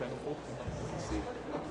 Olá,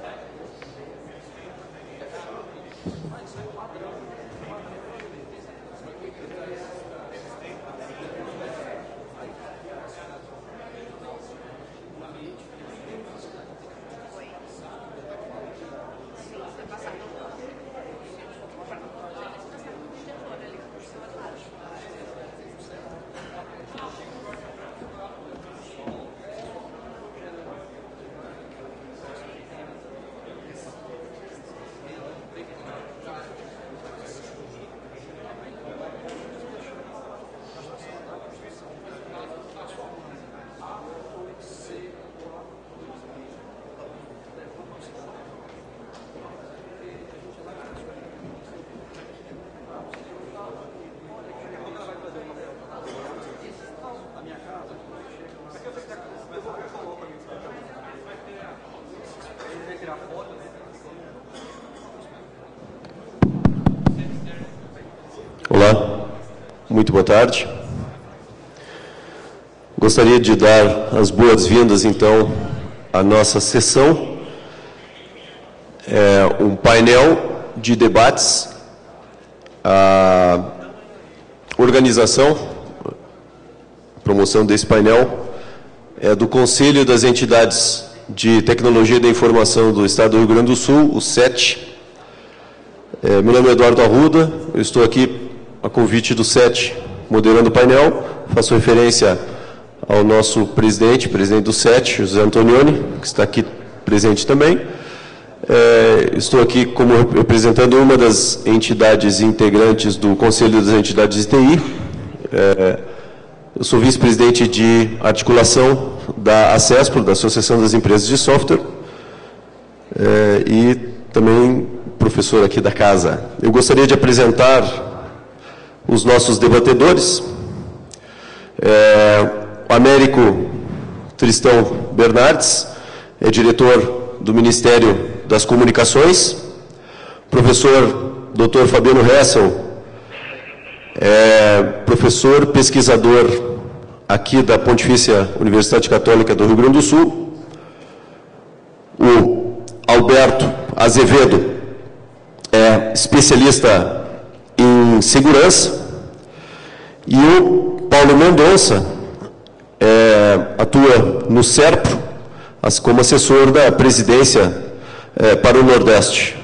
muito boa tarde. Gostaria de dar as boas-vindas, então, à nossa sessão. É um painel de debates. A organização, a promoção desse painel, é do Conselho das Entidades de Tecnologia da Informação do Estado do Rio Grande do Sul, o SET. É, meu nome é Eduardo Arruda, eu estou aqui convite do SET, moderando o painel. Faço referência ao nosso presidente, presidente do SET, José Antonioni, que está aqui presente também. É, estou aqui como representando uma das entidades integrantes do Conselho das Entidades de TI. É, eu sou vice-presidente de articulação da ACESPRO, da Associação das Empresas de Software, é, e também professor aqui da casa. Eu gostaria de apresentar os nossos debatedores. É, o Américo Tristão Bernardes é diretor do Ministério das Comunicações. Professor Dr. Fabiano Hessel é professor pesquisador aqui da Pontifícia Universidade Católica do Rio Grande do Sul. O Alberto Azevedo é especialista em segurança. E o Paulo Mendonça é, atua no SERPRO como assessor da presidência é, para o Nordeste.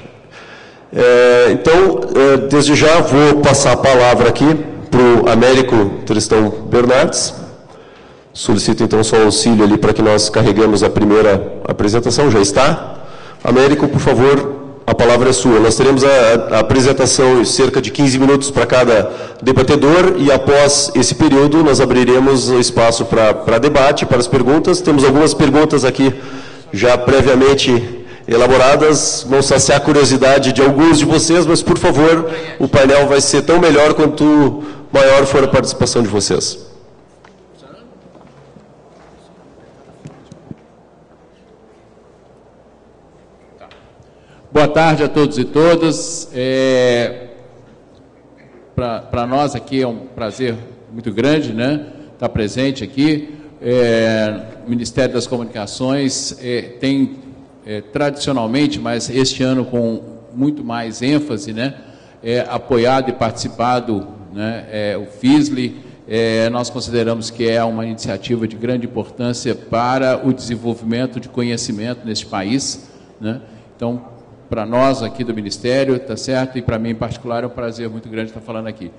É, então, é, desde já vou passar a palavra aqui para o Américo Tristão Bernardes. Solicito então só auxílio ali para que nós carreguemos a primeira apresentação. Já está? Américo, por favor, a palavra é sua. Nós teremos a, a apresentação em cerca de 15 minutos para cada debatedor e após esse período nós abriremos o espaço para debate, para as perguntas. Temos algumas perguntas aqui já previamente elaboradas, vão saciar a curiosidade de alguns de vocês, mas por favor, o painel vai ser tão melhor quanto maior for a participação de vocês. Boa tarde a todos e todas. É, Para nós aqui é um prazer muito grande, né? Estar presente aqui. É, o Ministério das Comunicações é, tem é, tradicionalmente, mas este ano com muito mais ênfase, né? É, apoiado e participado, né? É, o FISLE. nós consideramos que é uma iniciativa de grande importância para o desenvolvimento de conhecimento neste país, né? Então, para nós aqui do Ministério, tá certo? E para mim em particular é um prazer muito grande estar falando aqui.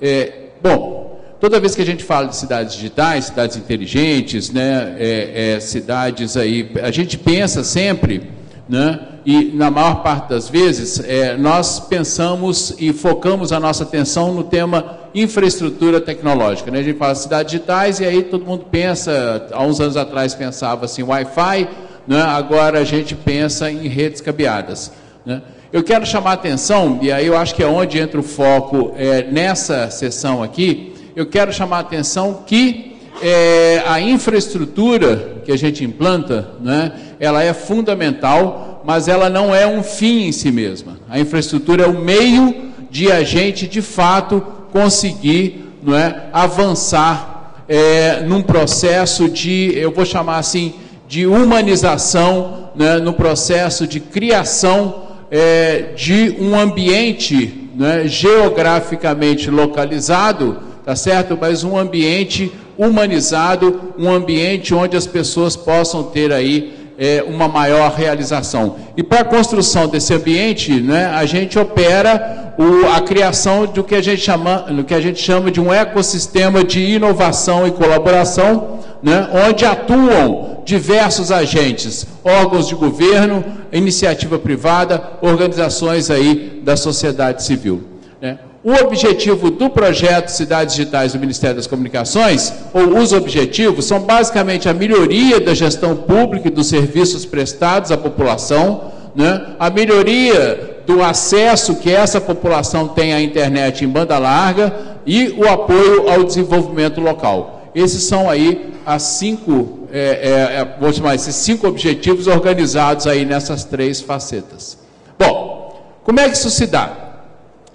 É, bom, toda vez que a gente fala de cidades digitais, cidades inteligentes, né, é, é, cidades aí, a gente pensa sempre, né, e na maior parte das vezes é, nós pensamos e focamos a nossa atenção no tema infraestrutura tecnológica. Né? A gente fala cidades digitais e aí todo mundo pensa, há uns anos atrás pensava assim, Wi-Fi, né? agora a gente pensa em redes cabeadas. Né? Eu quero chamar a atenção, e aí eu acho que é onde entra o foco é, nessa sessão aqui, eu quero chamar a atenção que é, a infraestrutura que a gente implanta, né, ela é fundamental, mas ela não é um fim em si mesma. A infraestrutura é o meio de a gente, de fato, conseguir não é, avançar é, num processo de, eu vou chamar assim, de humanização, né, no processo de criação é, de um ambiente né, geograficamente localizado, tá certo? Mas um ambiente humanizado, um ambiente onde as pessoas possam ter aí é, uma maior realização. E para a construção desse ambiente, né, a gente opera o, a criação do que a, gente chama, do que a gente chama de um ecossistema de inovação e colaboração, né, onde atuam diversos agentes, órgãos de governo, iniciativa privada, organizações aí da sociedade civil. Né. O objetivo do projeto Cidades Digitais do Ministério das Comunicações, ou os objetivos, são basicamente a melhoria da gestão pública e dos serviços prestados à população, né? a melhoria do acesso que essa população tem à internet em banda larga e o apoio ao desenvolvimento local. Esses são aí as cinco, é, é, é vou chamar esses cinco objetivos organizados aí nessas três facetas. Bom, como é que isso se dá?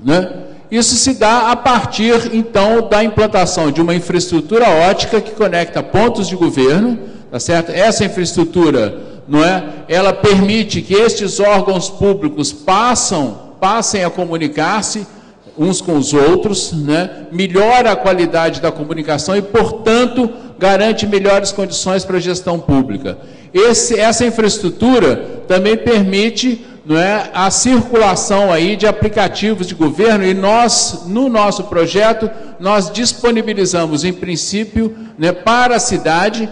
Né? Isso se dá a partir, então, da implantação de uma infraestrutura ótica que conecta pontos de governo, tá certo? Essa infraestrutura, não é? Ela permite que estes órgãos públicos passam, passem a comunicar-se uns com os outros, né? melhora a qualidade da comunicação e, portanto, garante melhores condições para a gestão pública. Esse, essa infraestrutura também permite não é, a circulação aí de aplicativos de governo e nós, no nosso projeto, nós disponibilizamos, em princípio, né, para a cidade,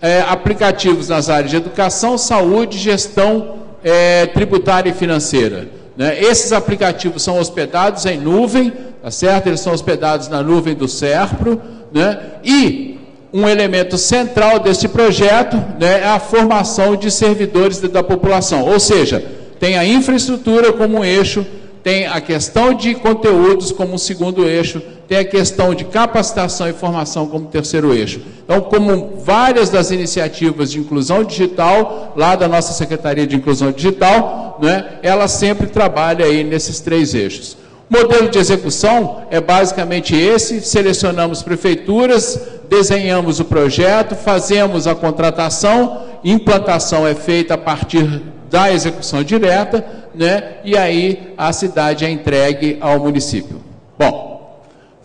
é, aplicativos nas áreas de educação, saúde, gestão é, tributária e financeira. Né? Esses aplicativos são hospedados em nuvem, tá certo? Eles são hospedados na nuvem do SERPRO, né? e um elemento central deste projeto né, é a formação de servidores da população, ou seja, tem a infraestrutura como um eixo, tem a questão de conteúdos como um segundo eixo, tem a questão de capacitação e formação como terceiro eixo. Então, como várias das iniciativas de inclusão digital, lá da nossa Secretaria de Inclusão Digital, né, ela sempre trabalha aí nesses três eixos. O modelo de execução é basicamente esse: selecionamos prefeituras, desenhamos o projeto, fazemos a contratação, implantação é feita a partir da execução direta, né? E aí a cidade é entregue ao município. Bom,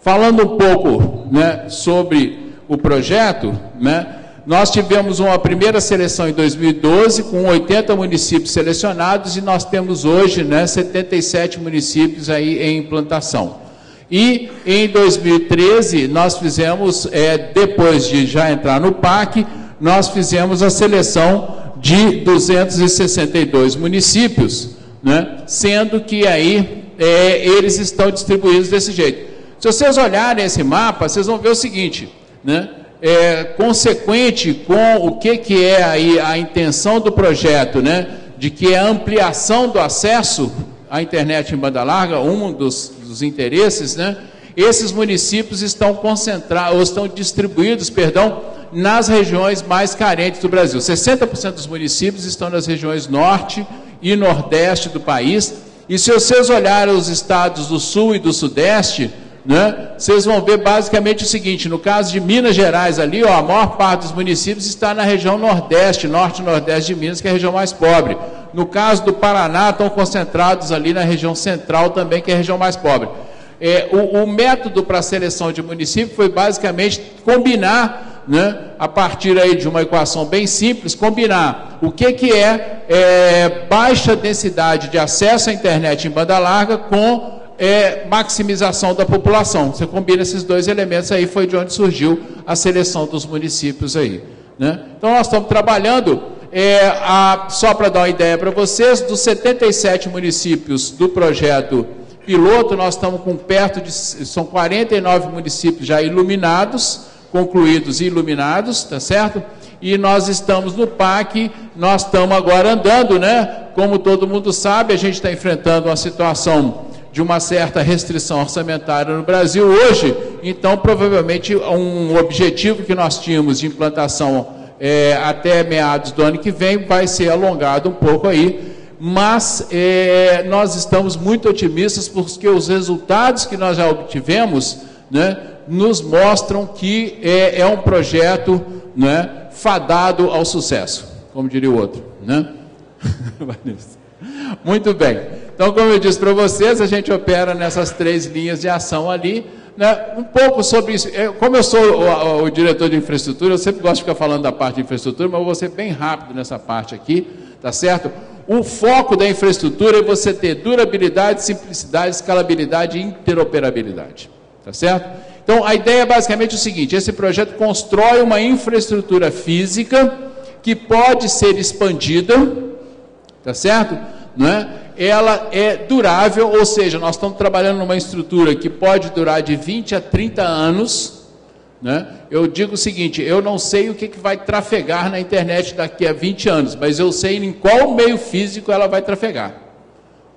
falando um pouco, né, sobre o projeto, né? Nós tivemos uma primeira seleção em 2012 com 80 municípios selecionados e nós temos hoje, né, 77 municípios aí em implantação. E em 2013 nós fizemos, é, depois de já entrar no PAC, nós fizemos a seleção de 262 municípios, né? sendo que aí é, eles estão distribuídos desse jeito. Se vocês olharem esse mapa, vocês vão ver o seguinte, né? É, consequente com o que, que é aí a intenção do projeto, né? de que é a ampliação do acesso à internet em banda larga, um dos, dos interesses, né? esses municípios estão concentrados, ou estão distribuídos, perdão, nas regiões mais carentes do Brasil. 60% dos municípios estão nas regiões norte e nordeste do país. E se vocês olharem os estados do sul e do sudeste, né, vocês vão ver basicamente o seguinte: no caso de Minas Gerais, ali, ó, a maior parte dos municípios está na região nordeste, norte e nordeste de Minas, que é a região mais pobre. No caso do Paraná, estão concentrados ali na região central também, que é a região mais pobre. É, o, o método para a seleção de município foi basicamente combinar né, a partir aí de uma equação bem simples, combinar o que, que é, é baixa densidade de acesso à internet em banda larga com é, maximização da população. Você combina esses dois elementos aí, foi de onde surgiu a seleção dos municípios aí. Né? Então nós estamos trabalhando, é, a, só para dar uma ideia para vocês, dos 77 municípios do projeto piloto, nós estamos com perto de, são 49 municípios já iluminados, concluídos e iluminados, tá certo? E nós estamos no PAC, nós estamos agora andando, né? Como todo mundo sabe, a gente está enfrentando uma situação de uma certa restrição orçamentária no Brasil hoje, então provavelmente um objetivo que nós tínhamos de implantação é, até meados do ano que vem vai ser alongado um pouco aí, mas é, nós estamos muito otimistas porque os resultados que nós já obtivemos, né, nos mostram que é, é um projeto né, fadado ao sucesso. como diria o outro, né? Muito bem. Então, como eu disse para vocês, a gente opera nessas três linhas de ação ali. Né? Um pouco sobre isso. Eu, como eu sou o, o, diretor de infraestrutura, eu sempre gosto de ficar falando da parte de infraestrutura, mas eu vou ser bem rápido nessa parte aqui, tá certo? O foco da infraestrutura é você ter durabilidade, simplicidade, escalabilidade e interoperabilidade, tá certo? Então, a ideia é basicamente o seguinte: esse projeto constrói uma infraestrutura física que pode ser expandida, tá certo? Não é? Ela é durável, ou seja, nós estamos trabalhando numa estrutura que pode durar de 20 a 30 anos. Né? Eu digo o seguinte: eu não sei o que, que vai trafegar na internet daqui a 20 anos, mas eu sei em qual meio físico ela vai trafegar.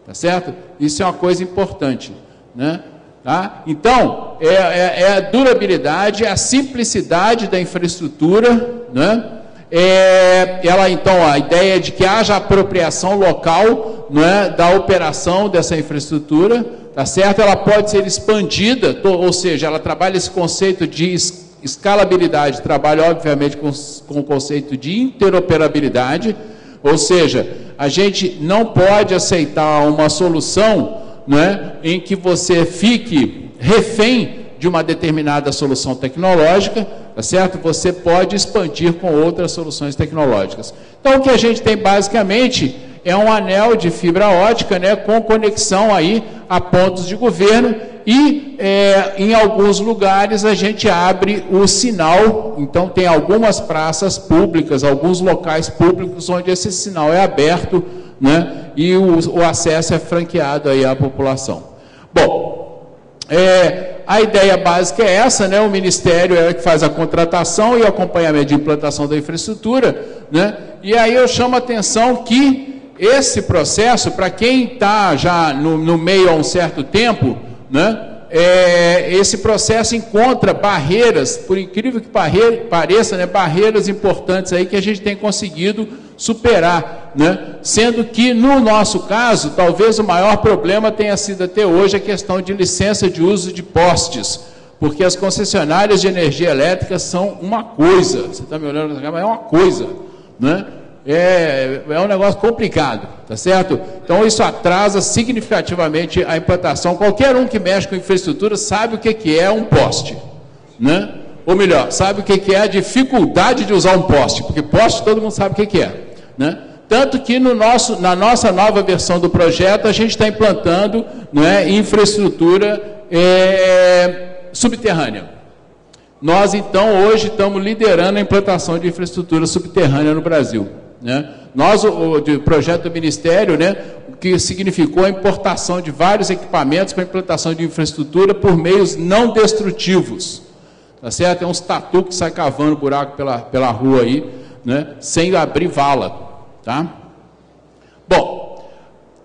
Tá certo? Isso é uma coisa importante. Né? Tá? Então, é, é, é, a durabilidade, é a simplicidade da infraestrutura, né? É, ela então a ideia de que haja apropriação local não é, da operação dessa infraestrutura, tá certo? Ela pode ser expandida, ou seja, ela trabalha esse conceito de escalabilidade, trabalha obviamente com, com o conceito de interoperabilidade, ou seja, a gente não pode aceitar uma solução né, em que você fique refém de uma determinada solução tecnológica, tá certo? Você pode expandir com outras soluções tecnológicas. Então, o que a gente tem basicamente é um anel de fibra ótica, né, com conexão aí a pontos de governo e é, em alguns lugares a gente abre o sinal. Então, tem algumas praças públicas, alguns locais públicos onde esse sinal é aberto né? e o, o acesso é franqueado aí à população. Bom, é, a ideia básica é essa, né? O Ministério é que faz a contratação e acompanhamento de implantação da infraestrutura, né? E aí eu chamo a atenção que esse processo, para quem está já no, no, meio há um certo tempo, né? É, esse processo encontra barreiras, por incrível que pareça, né? Barreiras importantes aí que a gente tem conseguido superar, né? Sendo que no nosso caso, talvez o maior problema tenha sido até hoje a questão de licença de uso de postes, porque as concessionárias de energia elétrica são uma coisa. Você está me olhando, mas é uma coisa, né? É, é um negócio complicado, tá certo? Então isso atrasa significativamente a implantação. Qualquer um que mexe com infraestrutura sabe o que, que é um poste, né? Ou melhor, sabe o que, que é a dificuldade de usar um poste, porque poste todo mundo sabe o que, que é. Né? Tanto que no nosso, na nossa nova versão do projeto, a gente está implantando né, infraestrutura é, subterrânea. Nós, então, hoje estamos liderando a implantação de infraestrutura subterrânea no Brasil. Né? Nós, o, o projeto do Ministério, né, que significou a importação de vários equipamentos para implantação de infraestrutura por meios não destrutivos. Tá certo? Tem uns tatu que sai cavando buraco pela, pela rua aí, né, sem abrir vala. Tá? Bom,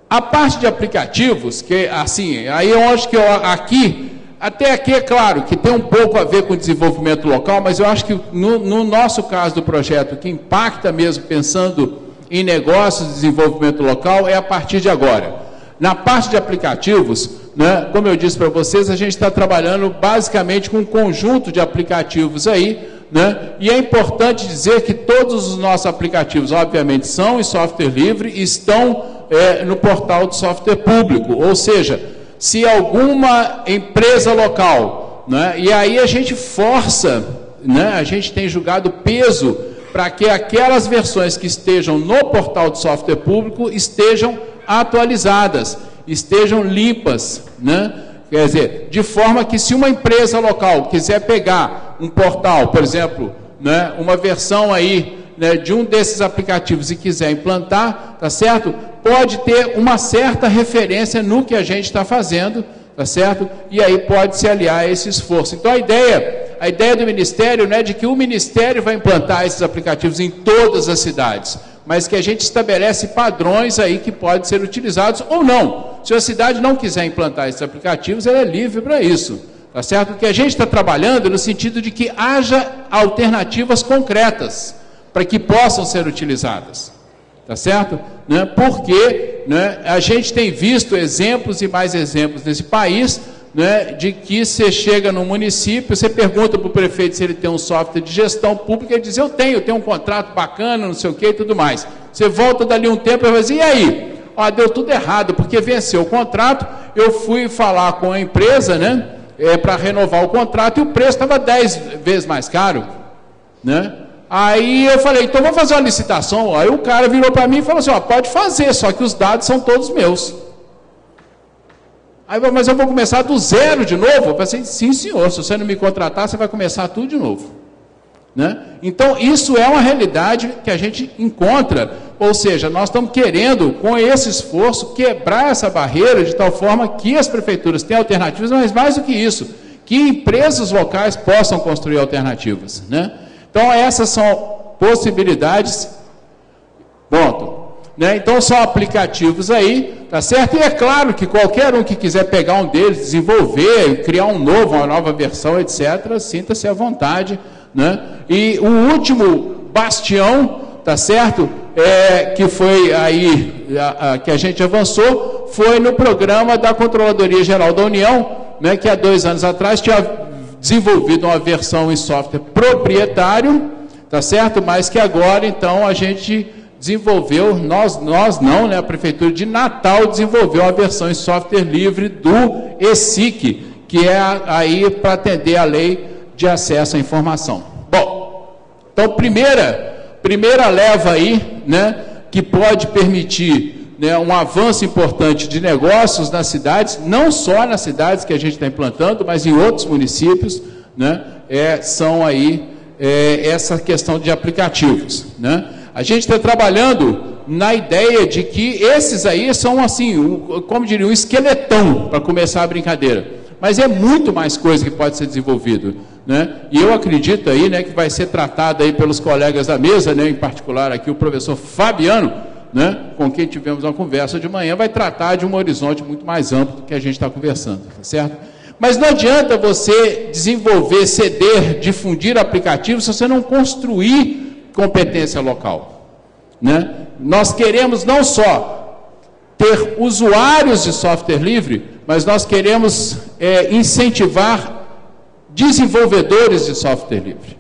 a parte de aplicativos, que assim, aí eu acho que eu, aqui, até aqui é claro que tem um pouco a ver com desenvolvimento local, mas eu acho que no, no nosso caso do projeto, que impacta mesmo pensando em negócios de desenvolvimento local, é a partir de agora. Na parte de aplicativos, né, como eu disse para vocês, a gente está trabalhando basicamente com um conjunto de aplicativos aí, né? E é importante dizer que todos os nossos aplicativos, obviamente, são em software livre e estão é, no portal de software público. Ou seja, se alguma empresa local, né? e aí a gente força, né? a gente tem julgado peso para que aquelas versões que estejam no portal de software público estejam atualizadas, estejam limpas, né? Quer dizer, de forma que se uma empresa local quiser pegar um portal, por exemplo, né, uma versão aí né, de um desses aplicativos e quiser implantar, tá certo? Pode ter uma certa referência no que a gente está fazendo, tá certo? E aí pode se aliar a esse esforço. Então a ideia, a ideia do Ministério não é de que o Ministério vai implantar esses aplicativos em todas as cidades mas que a gente estabelece padrões aí que podem ser utilizados ou não. Se a cidade não quiser implantar esses aplicativos, ela é livre para isso. Tá certo? Que a gente está trabalhando no sentido de que haja alternativas concretas para que possam ser utilizadas. Tá certo? Né? Porque né, a gente tem visto exemplos e mais exemplos nesse país né, de que você chega no município, você pergunta para o prefeito se ele tem um software de gestão pública, ele diz, eu tenho, eu tenho um contrato bacana, não sei o que e tudo mais. Você volta dali um tempo e vai dizer, e aí? Ó, deu tudo errado, porque venceu o contrato, eu fui falar com a empresa, né, é, para renovar o contrato, e o preço estava 10 vezes mais caro, né? Aí eu falei, então vamos fazer uma licitação. Aí o cara virou para mim e falou assim, ó, pode fazer, só que os dados são todos meus. Aí, mas eu vou começar do zero de novo? Eu falei assim, sim senhor, se você não me contratar, você vai começar tudo de novo. Né? Então, isso é uma realidade que a gente encontra, ou seja, nós estamos querendo, com esse esforço, quebrar essa barreira de tal forma que as prefeituras tenham alternativas, mas mais do que isso, que empresas locais possam construir alternativas. Né? Então, essas são possibilidades. Ponto. Né? Então, são aplicativos aí, tá certo? E é claro que qualquer um que quiser pegar um deles, desenvolver, criar um novo, uma nova versão, etc., sinta-se à vontade. Né? E o último bastião, tá certo? É, que foi aí a, a, que a gente avançou, foi no programa da Controladoria Geral da União, né, que há dois anos atrás tinha desenvolvido uma versão em software proprietário, tá certo? Mas que agora, então, a gente desenvolveu, nós, nós não, né? A Prefeitura de Natal desenvolveu uma versão em software livre do ESIC, que é aí para atender a lei de acesso à informação. Bom, então, primeira, primeira leva aí, né? Que pode permitir né, um avanço importante de negócios nas cidades, não só nas cidades que a gente está implantando, mas em outros municípios, né, é, são aí é, essa questão de aplicativos. Né? A gente está trabalhando na ideia de que esses aí são assim, um, como diria, um esqueletão para começar a brincadeira. Mas é muito mais coisa que pode ser desenvolvido. Né? E eu acredito aí né, que vai ser tratado aí pelos colegas da mesa, né, em particular aqui o professor Fabiano, né, com quem tivemos uma conversa de manhã, vai tratar de um horizonte muito mais amplo do que a gente está conversando, tá certo? Mas não adianta você desenvolver, ceder, difundir aplicativos se você não construir competência local. Né? Nós queremos não só ter usuários de software livre, mas nós queremos é, incentivar desenvolvedores de software livre.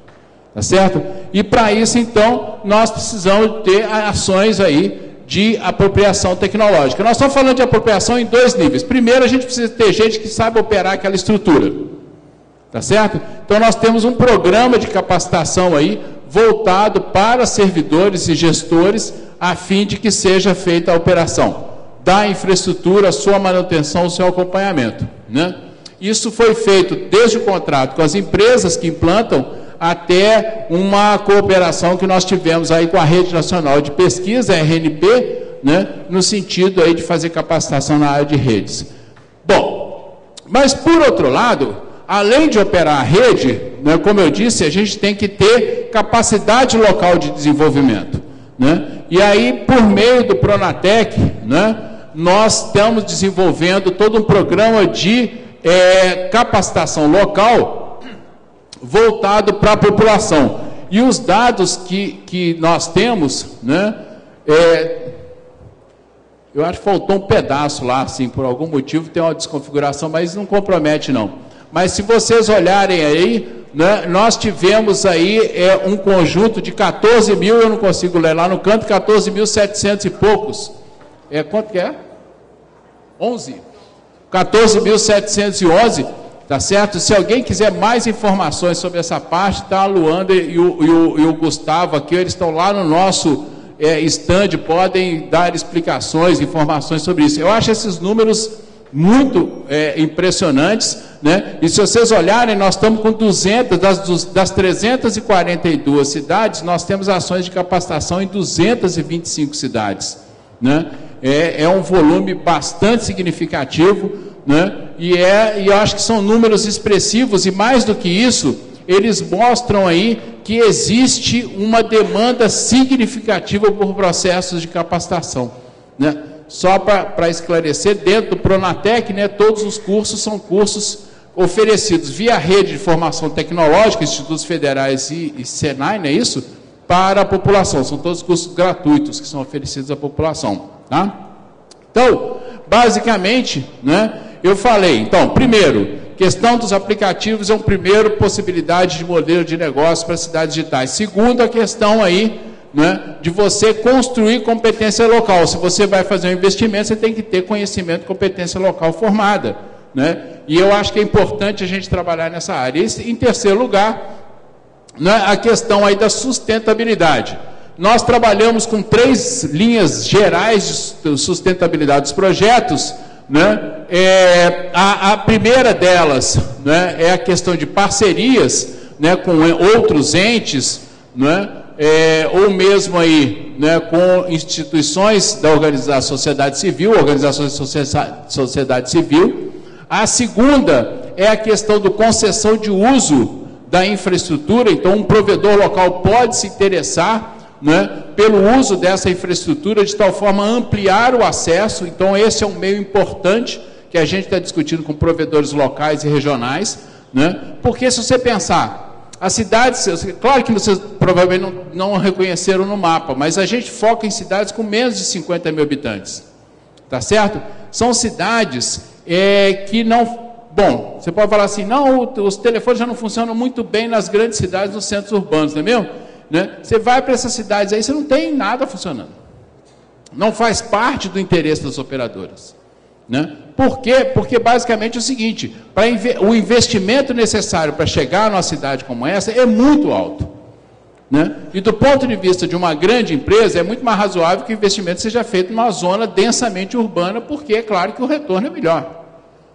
Tá certo? E para isso, então, nós precisamos ter ações aí de apropriação tecnológica. Nós estamos falando de apropriação em dois níveis. Primeiro, a gente precisa ter gente que saiba operar aquela estrutura. Tá certo? Então, nós temos um programa de capacitação aí voltado para servidores e gestores, a fim de que seja feita a operação da infraestrutura, sua manutenção, seu acompanhamento. Né? Isso foi feito desde o contrato com as empresas que implantam até uma cooperação que nós tivemos aí com a Rede Nacional de Pesquisa, RNP, né, no sentido aí de fazer capacitação na área de redes. Bom, mas por outro lado, além de operar a rede, né, como eu disse, a gente tem que ter capacidade local de desenvolvimento. Né? E aí, por meio do Pronatec, né, nós estamos desenvolvendo todo um programa de é, capacitação local voltado para a população. E os dados que, que nós temos, né, é, eu acho que faltou um pedaço lá, assim, por algum motivo tem uma desconfiguração, mas não compromete não. Mas se vocês olharem aí, né, nós tivemos aí é, um conjunto de 14 mil, eu não consigo ler lá no canto, 14.700 e poucos. É, quanto que é? 11. 14.711 Tá certo? Se alguém quiser mais informações sobre essa parte, tá a Luanda e o, e o, e o Gustavo aqui, eles estão lá no nosso é, stand, podem dar explicações, informações sobre isso. Eu acho esses números muito é, impressionantes, né? E se vocês olharem, nós estamos com 200, das, das 342 cidades, nós temos ações de capacitação em 225 cidades, né? É, é um volume bastante significativo, né? E, é, e eu acho que são números expressivos, e mais do que isso, eles mostram aí que existe uma demanda significativa por processos de capacitação. Né? Só para esclarecer, dentro do Pronatec, né, todos os cursos são cursos oferecidos via rede de formação tecnológica, institutos federais e, e Senai, não é isso? Para a população. São todos cursos gratuitos que são oferecidos à população. Tá? Então, basicamente, né, Eu falei, então, primeiro, questão dos aplicativos é uma primeira possibilidade de modelo de negócio para cidades digitais. Segundo, a questão aí né, de você construir competência local. Se você vai fazer um investimento, você tem que ter conhecimento, competência local formada. Né? E eu acho que é importante a gente trabalhar nessa área. E, em terceiro lugar, né, a questão aí da sustentabilidade. Nós trabalhamos com três linhas gerais de sustentabilidade dos projetos. Né? É, a, a, primeira delas né, é a questão de parcerias né, com outros entes, né, é, ou mesmo aí né, com instituições da organização sociedade civil, organizações da sociedade civil. A segunda é a questão do concessão de uso da infraestrutura, então um provedor local pode se interessar né, pelo uso dessa infraestrutura, de tal forma a ampliar o acesso. Então, esse é um meio importante que a gente está discutindo com provedores locais e regionais. Né, porque se você pensar, as cidades, claro que vocês provavelmente não, não reconheceram no mapa, mas a gente foca em cidades com menos de 50 mil habitantes. Tá certo? São cidades é, que não. Bom, você pode falar assim, não, os telefones já não funcionam muito bem nas grandes cidades, nos centros urbanos, não é mesmo? Né? Você vai para essas cidades aí, você não tem nada funcionando. Não faz parte do interesse das operadoras. Né? Por quê? Porque basicamente é o seguinte: para o investimento necessário para chegar numa cidade como essa é muito alto. Né? E do ponto de vista de uma grande empresa, é muito mais razoável que o investimento seja feito numa zona densamente urbana, porque é claro que o retorno é melhor.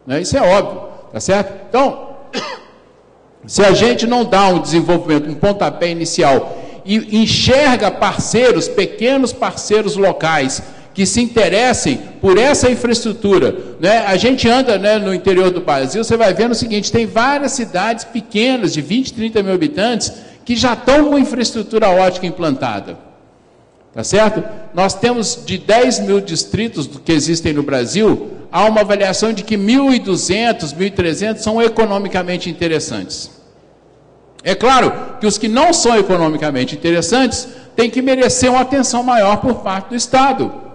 Né? Isso é óbvio, tá certo? Então, se a gente não dá um desenvolvimento, um pontapé inicial e enxerga parceiros, pequenos parceiros locais que se interessem por essa infraestrutura. Né? A gente anda né, no interior do Brasil, você vai vendo o seguinte: tem várias cidades pequenas, de 20, 30 mil habitantes, que já estão com infraestrutura ótica implantada. Tá certo? Nós temos de 10 mil distritos que existem no Brasil, há uma avaliação de que 1.200, 1.300 são economicamente interessantes. É claro que os que não são economicamente interessantes têm que merecer uma atenção maior por parte do Estado.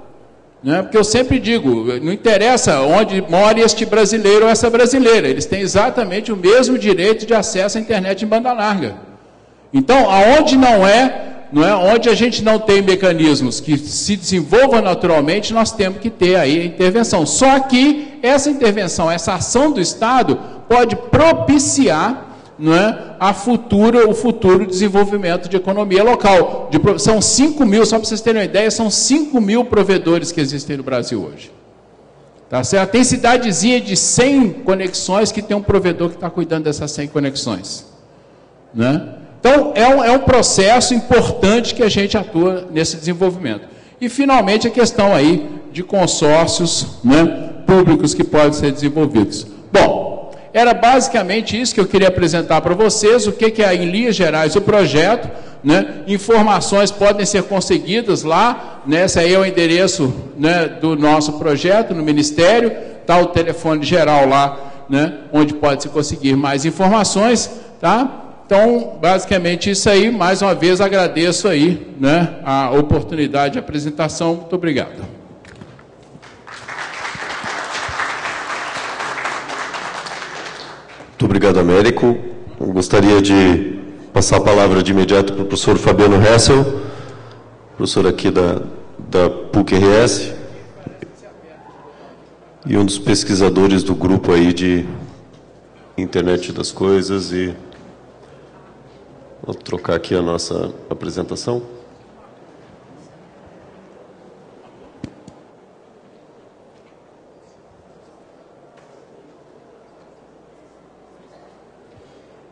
Né? Porque eu sempre digo, não interessa onde mora este brasileiro ou essa brasileira, eles têm exatamente o mesmo direito de acesso à internet em banda larga. Então, aonde não é, não é, onde a gente não tem mecanismos que se desenvolvam naturalmente, nós temos que ter aí a intervenção. Só que essa intervenção, essa ação do Estado pode propiciar não é, a futura, o futuro desenvolvimento de economia local. De, são 5 mil, só para vocês terem uma ideia, são 5 mil provedores que existem no Brasil hoje. Tá certo? Tem cidadezinha de 100 conexões que tem um provedor que está cuidando dessas 100 conexões. Né? Então, é um, é um processo importante que a gente atua nesse desenvolvimento. E, finalmente, a questão aí de consórcios né, públicos que podem ser desenvolvidos. Bom, era basicamente isso que eu queria apresentar para vocês, o que, que é, em linhas gerais, o projeto. Né? Informações podem ser conseguidas lá, né? esse aí é o endereço né, do nosso projeto no Ministério, está o telefone geral lá, né, onde pode se conseguir mais informações. Tá? Então, basicamente isso aí, mais uma vez agradeço aí né, a oportunidade de apresentação. Muito obrigado. Muito obrigado, Américo. Eu gostaria de passar a palavra de imediato para o professor Fabiano Hessel, professor aqui da, da PUC-RS, e um dos pesquisadores do grupo aí de Internet das Coisas. E vou trocar aqui a nossa apresentação.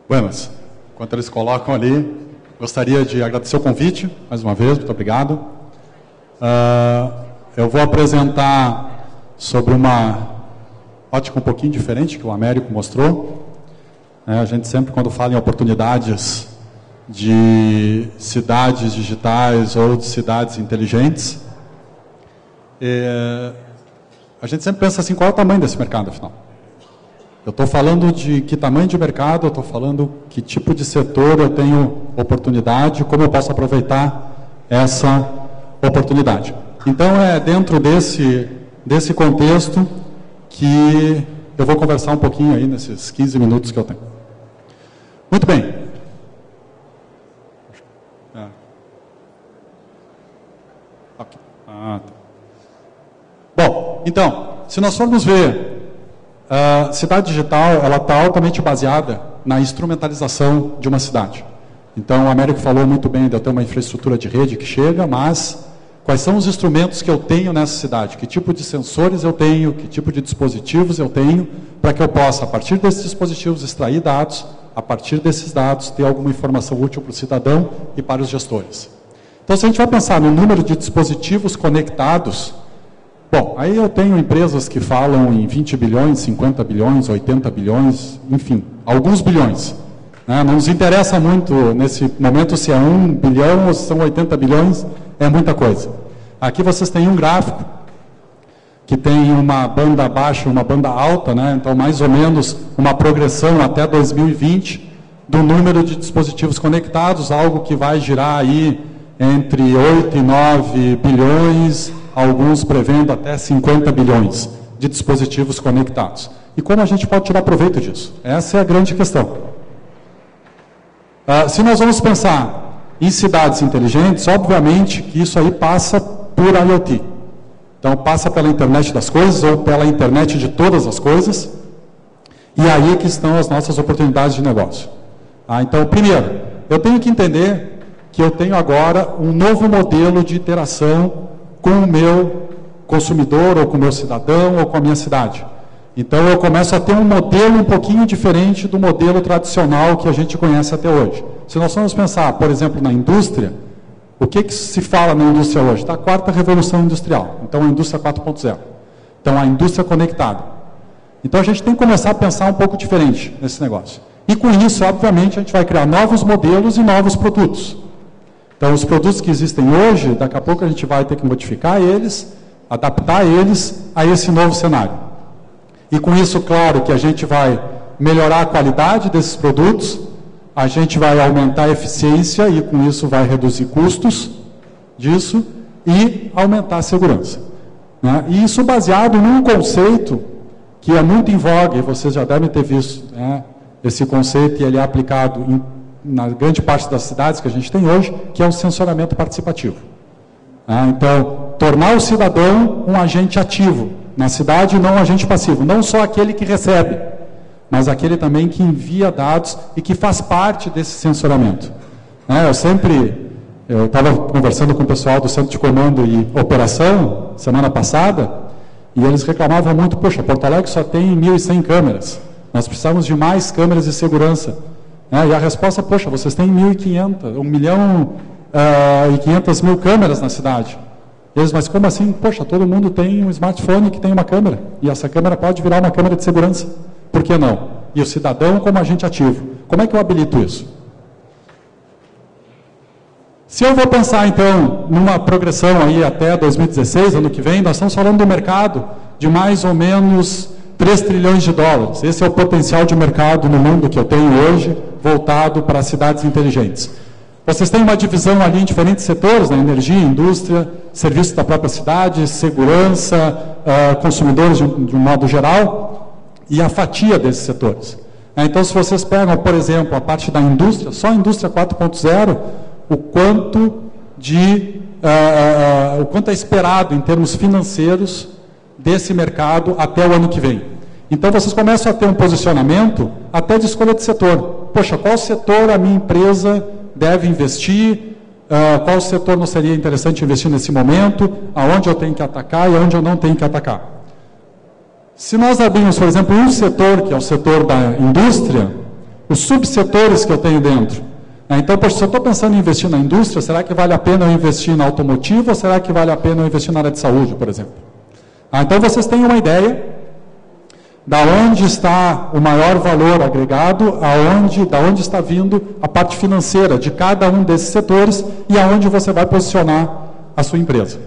Buenas. Enquanto eles colocam ali, gostaria de agradecer o convite, mais uma vez, muito obrigado. Uh, eu vou apresentar sobre uma ótica um pouquinho diferente que o Américo mostrou. É, a gente sempre, quando fala em oportunidades de cidades digitais ou de cidades inteligentes, é, a gente sempre pensa assim, qual é o tamanho desse mercado, afinal? Eu estou falando de que tamanho de mercado, eu estou falando que tipo de setor eu tenho oportunidade, como eu posso aproveitar essa oportunidade. Então é dentro desse, desse contexto que eu vou conversar um pouquinho aí nesses 15 minutos que eu tenho. Muito bem. É. Ah, tá. Bom, então, se nós formos ver, a cidade digital ela está altamente baseada na instrumentalização de uma cidade. Então, o Américo falou muito bem de eu ter uma infraestrutura de rede que chega, mas quais são os instrumentos que eu tenho nessa cidade? Que tipo de sensores eu tenho? Que tipo de dispositivos eu tenho? Para que eu possa, a partir desses dispositivos, extrair dados, a partir desses dados, ter alguma informação útil para o cidadão e para os gestores. Então, se a gente vai pensar no número de dispositivos conectados, bom, aí eu tenho empresas que falam em 20 bilhões, 50 bilhões, 80 bilhões, enfim, alguns bilhões. Né? Não nos interessa muito nesse momento se é 1 bilhão ou se são 80 bilhões, é muita coisa. Aqui vocês têm um gráfico que tem uma banda baixa uma banda alta, né? então mais ou menos uma progressão até 2020 do número de dispositivos conectados, algo que vai girar aí entre 8 e 9 bilhões, alguns prevendo até 50 bilhões de dispositivos conectados. E como a gente pode tirar proveito disso? Essa é a grande questão. Uh, se nós vamos pensar em cidades inteligentes, obviamente que isso aí passa por IoT. Então, passa pela internet das coisas ou pela internet de todas as coisas. E aí é que estão as nossas oportunidades de negócio. Ah, então, primeiro, eu tenho que entender que eu tenho agora um novo modelo de interação com o meu consumidor, ou com o meu cidadão, ou com a minha cidade. Então eu começo a ter um modelo um pouquinho diferente do modelo tradicional que a gente conhece até hoje. Se nós formos pensar, por exemplo, na indústria, o que, que se fala na indústria hoje? Está a quarta revolução industrial, então a indústria 4.0. Então a indústria conectada. Então a gente tem que começar a pensar um pouco diferente nesse negócio. E com isso, obviamente, a gente vai criar novos modelos e novos produtos. Então os produtos que existem hoje, daqui a pouco a gente vai ter que modificar eles, adaptar eles a esse novo cenário. E com isso, claro, que a gente vai melhorar a qualidade desses produtos, a gente vai aumentar a eficiência e com isso vai reduzir custos disso e aumentar a segurança. Né? E isso baseado num conceito que é muito em voga, e vocês já devem ter visto né? esse conceito, e ele é aplicado em, na grande parte das cidades que a gente tem hoje, que é o sensoramento participativo. Né? Então, tornar o cidadão um agente ativo na cidade, não um agente passivo, não só aquele que recebe, mas aquele também que envia dados e que faz parte desse sensoramento. É, eu sempre, eu estava conversando com o pessoal do Centro de Comando e Operação, semana passada, e eles reclamavam muito, poxa, Porto Alegre só tem 1.100 câmeras, nós precisamos de mais câmeras de segurança. É, e a resposta, poxa, vocês têm 1.500, 1 milhão uh, e 500 mil câmeras na cidade. Eles, mas como assim? Poxa, todo mundo tem um smartphone que tem uma câmera. E essa câmera pode virar uma câmera de segurança. Por que não? E o cidadão como agente ativo. Como é que eu habilito isso? Se eu vou pensar, então, numa progressão aí até 2016, ano que vem, nós estamos falando do mercado de mais ou menos 3 trilhões de dólares. Esse é o potencial de mercado no mundo que eu tenho hoje, voltado para cidades inteligentes. Vocês têm uma divisão ali em diferentes setores, né? energia, indústria, serviços da própria cidade, segurança, uh, consumidores de, de, um modo geral, e a fatia desses setores. É, então, se vocês pegam, por exemplo, a parte da indústria, só a indústria 4.0, o quanto de uh, uh, o quanto é esperado em termos financeiros desse mercado até o ano que vem. Então, vocês começam a ter um posicionamento até de escolha de setor. Poxa, qual setor a minha empresa deve investir, uh, qual setor não seria interessante investir nesse momento, aonde eu tenho que atacar e aonde eu não tenho que atacar. Se nós abrirmos, por exemplo, um setor, que é o setor da indústria, os subsetores que eu tenho dentro. Né? Então, poxa, se eu estou pensando em investir na indústria, será que vale a pena eu investir na automotiva ou será que vale a pena eu investir na área de saúde, por exemplo? Ah, então, vocês têm uma ideia da onde está o maior valor agregado, aonde, da onde está vindo a parte financeira de cada um desses setores e aonde você vai posicionar a sua empresa.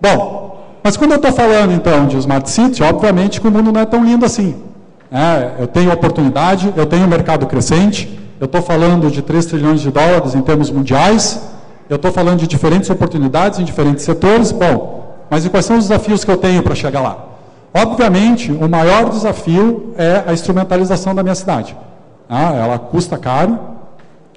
Bom, mas quando eu estou falando então de Smart City, obviamente que o mundo não é tão lindo assim. É, eu tenho oportunidade, eu tenho mercado crescente, eu estou falando de 3 trilhões de dólares em termos mundiais, eu estou falando de diferentes oportunidades em diferentes setores. Bom, Mas e quais são os desafios que eu tenho para chegar lá? Obviamente, o maior desafio é a instrumentalização da minha cidade. Ah, ela custa caro.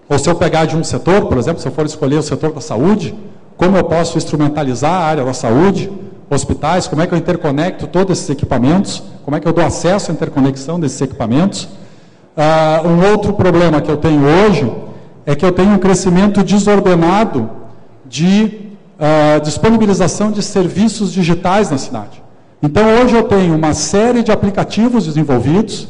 Ou se eu pegar de um setor, por exemplo, se eu for escolher o setor da saúde, como eu posso instrumentalizar a área da saúde, hospitais, como é que eu interconecto todos esses equipamentos, como é que eu dou acesso à interconexão desses equipamentos. Ah, um outro problema que eu tenho hoje é que eu tenho um crescimento desordenado de ah, disponibilização de serviços digitais na cidade. Então, hoje eu tenho uma série de aplicativos desenvolvidos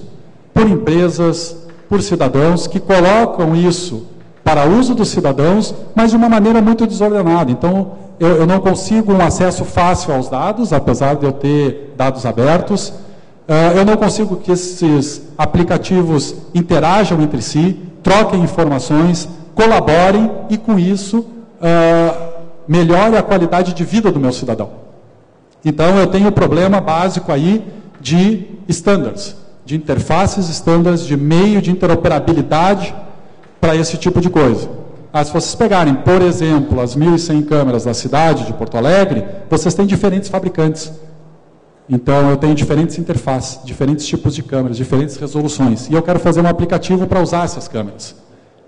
por empresas, por cidadãos, que colocam isso para uso dos cidadãos, mas de uma maneira muito desordenada. Então, eu, eu não consigo um acesso fácil aos dados, apesar de eu ter dados abertos. Uh, eu não consigo que esses aplicativos interajam entre si, troquem informações, colaborem e, com isso, uh, melhore a qualidade de vida do meu cidadão. Então, eu tenho um problema básico aí de standards, de interfaces standards, de meio de interoperabilidade para esse tipo de coisa. Ah, se vocês pegarem, por exemplo, as 1.100 câmeras da cidade de Porto Alegre, vocês têm diferentes fabricantes. Então, eu tenho diferentes interfaces, diferentes tipos de câmeras, diferentes resoluções. E eu quero fazer um aplicativo para usar essas câmeras.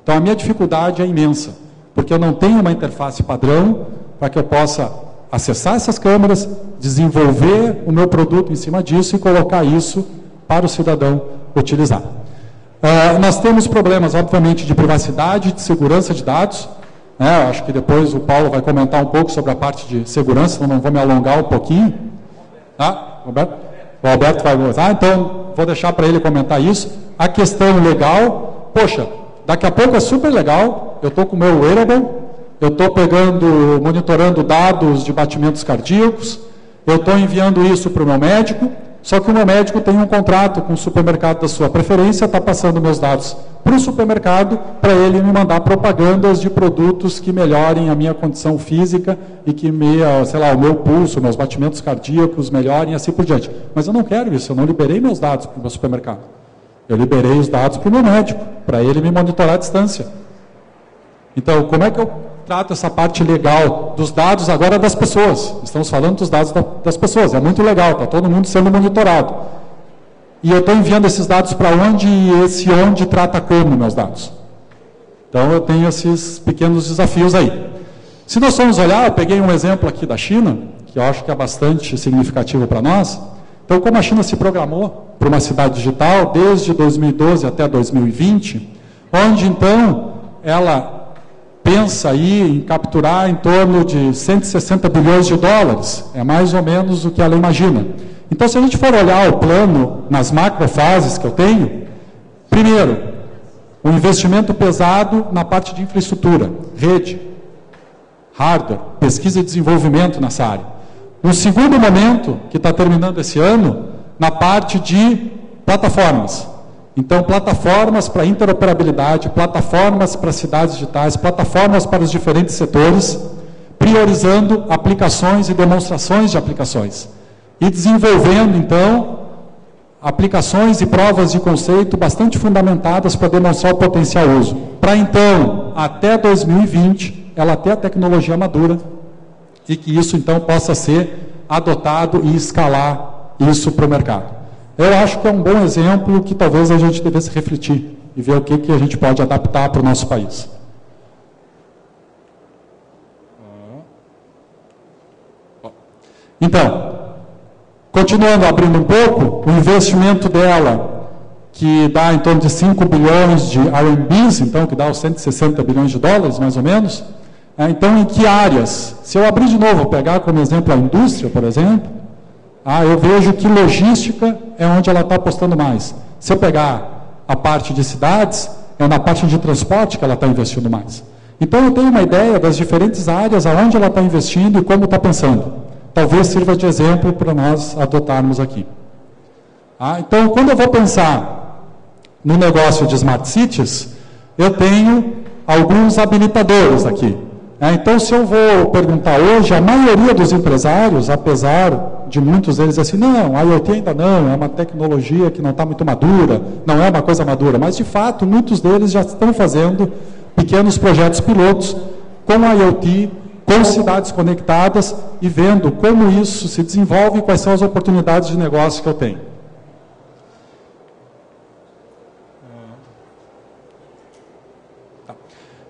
Então, a minha dificuldade é imensa, porque eu não tenho uma interface padrão para que eu possa acessar essas câmeras, desenvolver o meu produto em cima disso e colocar isso para o cidadão utilizar. Uh, nós temos problemas, obviamente, de privacidade, de segurança de dados. Né? Acho que depois o Paulo vai comentar um pouco sobre a parte de segurança, não vou me alongar um pouquinho. Ah, Roberto? O Alberto vai gostar, então vou deixar para ele comentar isso. A questão legal, poxa, daqui a pouco é super legal, eu estou com o meu wearable, eu estou pegando, monitorando dados de batimentos cardíacos, eu estou enviando isso para o meu médico, só que o meu médico tem um contrato com o supermercado da sua preferência, está passando meus dados para o supermercado para ele me mandar propagandas de produtos que melhorem a minha condição física e que me, sei lá, o meu pulso, meus batimentos cardíacos melhorem e assim por diante. Mas eu não quero isso, eu não liberei meus dados para o meu supermercado. Eu liberei os dados para o meu médico, para ele me monitorar à distância. Então, como é que eu trato essa parte legal dos dados agora das pessoas. Estamos falando dos dados da, das pessoas. É muito legal, está todo mundo sendo monitorado. E eu estou enviando esses dados para onde e esse onde trata como meus dados. Então eu tenho esses pequenos desafios aí. Se nós formos olhar, eu peguei um exemplo aqui da China, que eu acho que é bastante significativo para nós. Então, como a China se programou para uma cidade digital desde 2012 até 2020, onde então ela pensa aí em capturar em torno de 160 bilhões de dólares. É mais ou menos o que ela imagina. Então, se a gente for olhar o plano nas macrofases que eu tenho, primeiro, o um investimento pesado na parte de infraestrutura, rede, hardware, pesquisa e desenvolvimento nessa área. Um segundo momento, que está terminando esse ano, na parte de plataformas. Então, plataformas para interoperabilidade, plataformas para cidades digitais, plataformas para os diferentes setores, priorizando aplicações e demonstrações de aplicações. E desenvolvendo, então, aplicações e provas de conceito bastante fundamentadas para demonstrar o potencial uso. Para então, até 2020, ela ter a tecnologia madura e que isso então possa ser adotado e escalar isso para o mercado. Eu acho que é um bom exemplo que talvez a gente devesse refletir e ver o que, que a gente pode adaptar para o nosso país. Então, continuando abrindo um pouco, o investimento dela, que dá em torno de 5 bilhões de RMBs, então que dá os 160 bilhões de dólares, mais ou menos. É, então, em que áreas? Se eu abrir de novo, pegar como exemplo a indústria, por exemplo, ah, eu vejo que logística é onde ela está apostando mais. Se eu pegar a parte de cidades, é na parte de transporte que ela está investindo mais. Então eu tenho uma ideia das diferentes áreas aonde ela está investindo e como está pensando. Talvez sirva de exemplo para nós adotarmos aqui. Ah, então, quando eu vou pensar no negócio de smart cities, eu tenho alguns habilitadores aqui. É, então, se eu vou perguntar hoje, a maioria dos empresários, apesar de muitos deles assim, não, a IoT ainda não, é uma tecnologia que não está muito madura, não é uma coisa madura, mas de fato, muitos deles já estão fazendo pequenos projetos pilotos com a IoT com cidades conectadas e vendo como isso se desenvolve e quais são as oportunidades de negócio que eu tenho.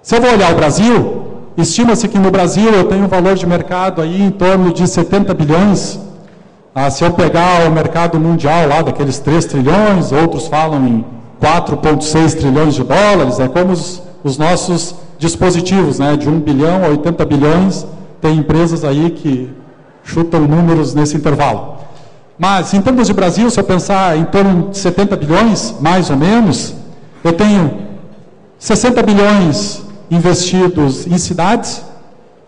Se eu vou olhar o Brasil, estima-se que no Brasil eu tenho um valor de mercado aí em torno de 70 bilhões. Ah, se eu pegar o mercado mundial lá daqueles 3 trilhões, outros falam em 4,6 trilhões de dólares, é como os, os nossos dispositivos, né, de 1 bilhão a 80 bilhões, tem empresas aí que chutam números nesse intervalo. Mas, em termos de Brasil, se eu pensar em torno de 70 bilhões, mais ou menos, eu tenho 60 bilhões investidos em cidades,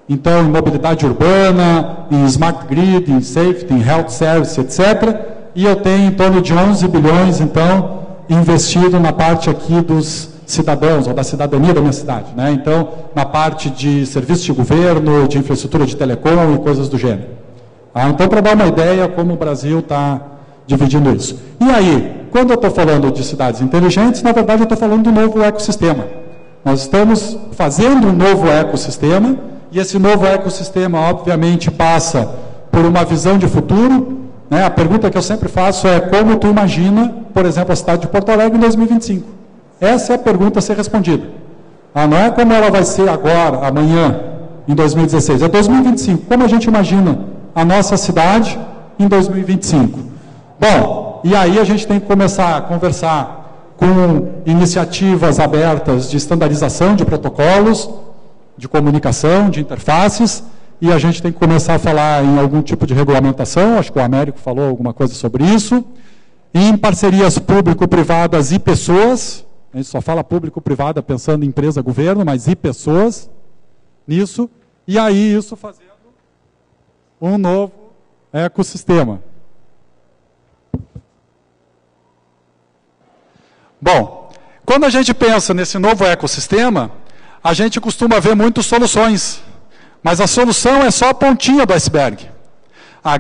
então em mobilidade urbana, em smart grid, em safety, em health service, etc. E eu tenho em torno de 11 bilhões, então, investido na parte aqui dos cidadãos, ou da cidadania da minha cidade. Né? Então, na parte de serviços de governo, de infraestrutura de telecom e coisas do gênero. Ah, então, para dar uma ideia como o Brasil está dividindo isso. E aí, quando eu estou falando de cidades inteligentes, na verdade eu estou falando do novo ecossistema. Nós estamos fazendo um novo ecossistema, e esse novo ecossistema, obviamente, passa por uma visão de futuro. Né? A pergunta que eu sempre faço é como tu imagina, por exemplo, a cidade de Porto Alegre em 2025? Essa é a pergunta a ser respondida. Ah, não é como ela vai ser agora, amanhã, em 2016. É 2025. Como a gente imagina a nossa cidade em 2025? Bom, e aí a gente tem que começar a conversar com iniciativas abertas de estandarização de protocolos, de comunicação, de interfaces, e a gente tem que começar a falar em algum tipo de regulamentação, acho que o Américo falou alguma coisa sobre isso, em parcerias público-privadas e pessoas, a gente só fala público-privada pensando em empresa, governo, mas e pessoas nisso, e aí isso fazendo um novo ecossistema. Bom, quando a gente pensa nesse novo ecossistema, a gente costuma ver muitas soluções, mas a solução é só a pontinha do iceberg.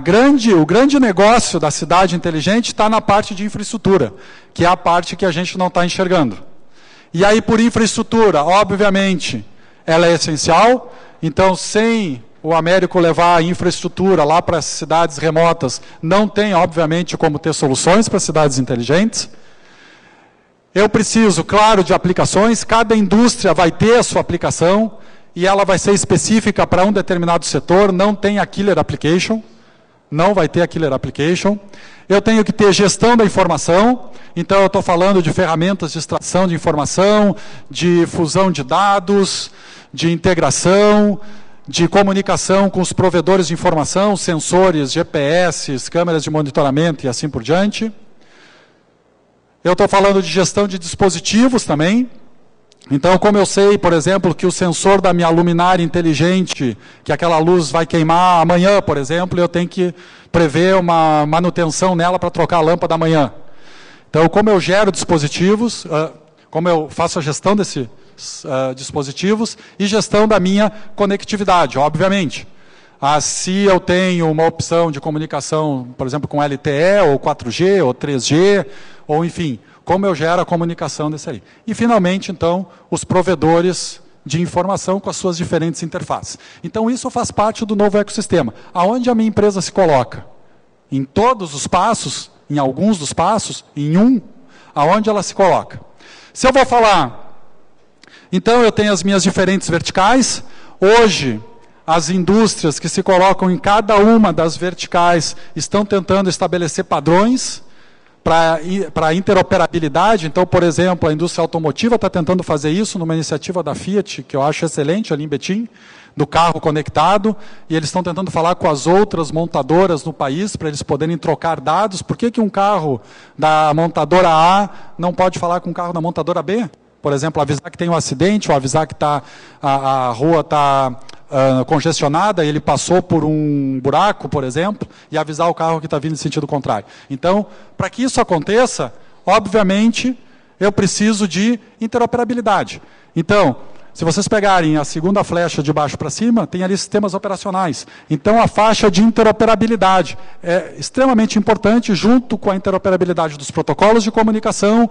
Grande, o grande negócio da cidade inteligente está na parte de infraestrutura, que é a parte que a gente não está enxergando. E aí, por infraestrutura, obviamente, ela é essencial. Então, sem o Américo levar a infraestrutura lá para as cidades remotas, não tem, obviamente, como ter soluções para cidades inteligentes. Eu preciso, claro, de aplicações, cada indústria vai ter a sua aplicação e ela vai ser específica para um determinado setor, não tem a killer application, não vai ter a killer application. Eu tenho que ter gestão da informação, então eu estou falando de ferramentas de extração de informação, de fusão de dados, de integração, de comunicação com os provedores de informação, sensores, GPS, câmeras de monitoramento e assim por diante. Eu estou falando de gestão de dispositivos também. Então, como eu sei, por exemplo, que o sensor da minha luminária inteligente, que aquela luz vai queimar amanhã, por exemplo, eu tenho que prever uma manutenção nela para trocar a lâmpada amanhã. Então, como eu gero dispositivos, ah, como eu faço a gestão desses uh, dispositivos e gestão da minha conectividade, obviamente. Ah, se eu tenho uma opção de comunicação, por exemplo, com LTE, ou 4G, ou 3G, ou enfim, como eu gero a comunicação desse aí. E, finalmente, então, os provedores de informação com as suas diferentes interfaces. Então, isso faz parte do novo ecossistema. Aonde a minha empresa se coloca? Em todos os passos, em alguns dos passos, em um, aonde ela se coloca. Se eu vou falar, então eu tenho as minhas diferentes verticais. Hoje, as indústrias que se colocam em cada uma das verticais estão tentando estabelecer padrões para interoperabilidade. Então, por exemplo, a indústria automotiva está tentando fazer isso numa iniciativa da Fiat, que eu acho excelente, ali em Betim, do carro conectado, e eles estão tentando falar com as outras montadoras no país para eles poderem trocar dados. Por que, que um carro da montadora A não pode falar com um carro da montadora B? Por exemplo, avisar que tem um acidente, ou avisar que tá, a, a rua está uh, congestionada, ele passou por um buraco, por exemplo, e avisar o carro que está vindo em sentido contrário. Então, para que isso aconteça, obviamente, eu preciso de interoperabilidade. Então, se vocês pegarem a segunda flecha de baixo para cima, tem ali sistemas operacionais. Então, a faixa de interoperabilidade é extremamente importante, junto com a interoperabilidade dos protocolos de comunicação,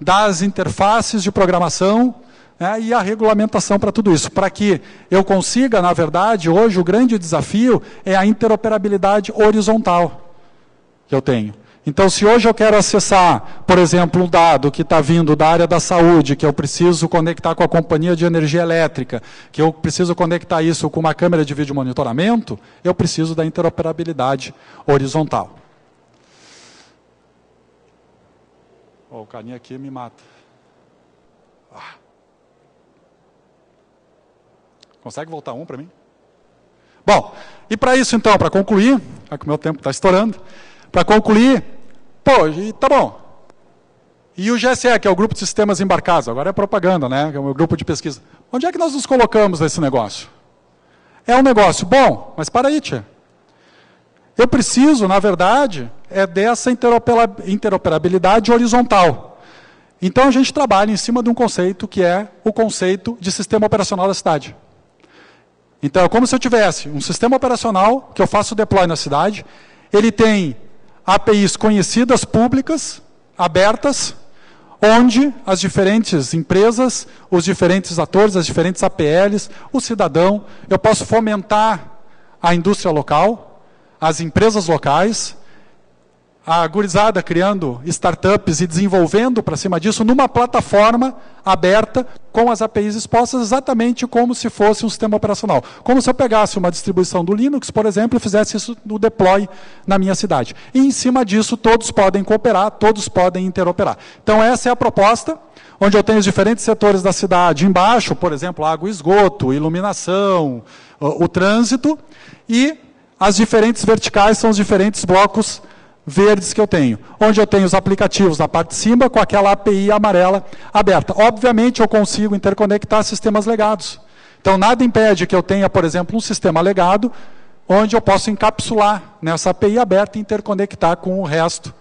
das interfaces de programação, né, e a regulamentação para tudo isso. Para que eu consiga, na verdade, hoje o grande desafio é a interoperabilidade horizontal que eu tenho. Então, se hoje eu quero acessar, por exemplo, um dado que está vindo da área da saúde, que eu preciso conectar com a companhia de energia elétrica, que eu preciso conectar isso com uma câmera de vídeo monitoramento, eu preciso da interoperabilidade horizontal. O carinha aqui me mata. Ah. Consegue voltar um para mim? Bom, e para isso então, para concluir, é que o meu tempo está estourando, para concluir, pô, e tá bom. E o GSE, que é o Grupo de Sistemas Embarcados, agora é propaganda, né? Que é o meu grupo de pesquisa. Onde é que nós nos colocamos nesse negócio? É um negócio bom, mas para aí, tia. Eu preciso, na verdade, é dessa interoperabilidade horizontal. Então a gente trabalha em cima de um conceito que é o conceito de sistema operacional da cidade. Então é como se eu tivesse um sistema operacional que eu faço deploy na cidade, ele tem APIs conhecidas, públicas, abertas, onde as diferentes empresas, os diferentes atores, as diferentes APLs, o cidadão, eu posso fomentar a indústria local, as empresas locais, a gurizada criando startups e desenvolvendo para cima disso numa plataforma aberta com as APIs expostas exatamente como se fosse um sistema operacional. Como se eu pegasse uma distribuição do Linux, por exemplo, e fizesse isso no deploy na minha cidade. E em cima disso todos podem cooperar, todos podem interoperar. Então essa é a proposta, onde eu tenho os diferentes setores da cidade embaixo, por exemplo, água e esgoto, iluminação, o, o trânsito, e as diferentes verticais são os diferentes blocos verdes que eu tenho, onde eu tenho os aplicativos na parte de cima com aquela API amarela aberta. Obviamente eu consigo interconectar sistemas legados. Então nada impede que eu tenha, por exemplo, um sistema legado onde eu posso encapsular nessa API aberta e interconectar com o resto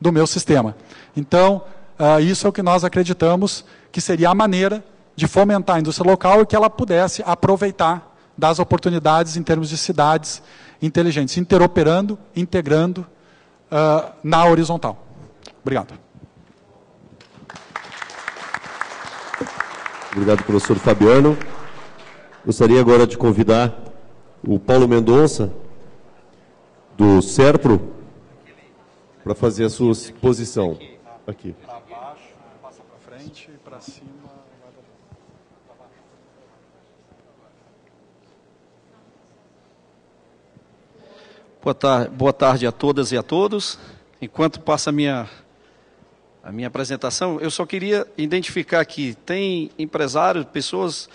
do meu sistema. Então, uh, isso é o que nós acreditamos que seria a maneira de fomentar a indústria local e que ela pudesse aproveitar das oportunidades em termos de cidades inteligentes, interoperando, integrando uh, na horizontal. Obrigado. Obrigado, professor Fabiano. Gostaria agora de convidar o Paulo Mendonça, do SERPRO, para fazer a sua exposição. Aqui. Para baixo, passa para frente e para cima. Boa tarde, boa tarde a todas e a todos. Enquanto passa a minha, a minha apresentação, eu só queria identificar aqui: tem empresários, pessoas,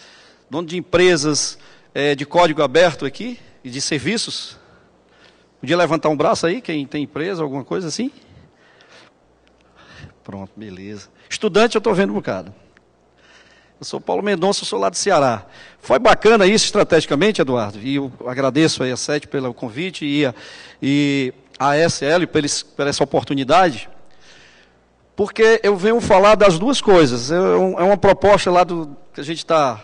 donos de empresas é, de código aberto aqui e de serviços? Podia levantar um braço aí, quem tem empresa, alguma coisa assim? Pronto, beleza. Estudante, eu estou vendo um bocado. Eu sou Paulo Mendonça, sou lá do Ceará. Foi bacana isso estrategicamente, Eduardo, e eu agradeço aí a SET pelo convite e a, e a SL por, essa oportunidade, porque eu venho falar das duas coisas. É, é uma proposta lá do que a gente está,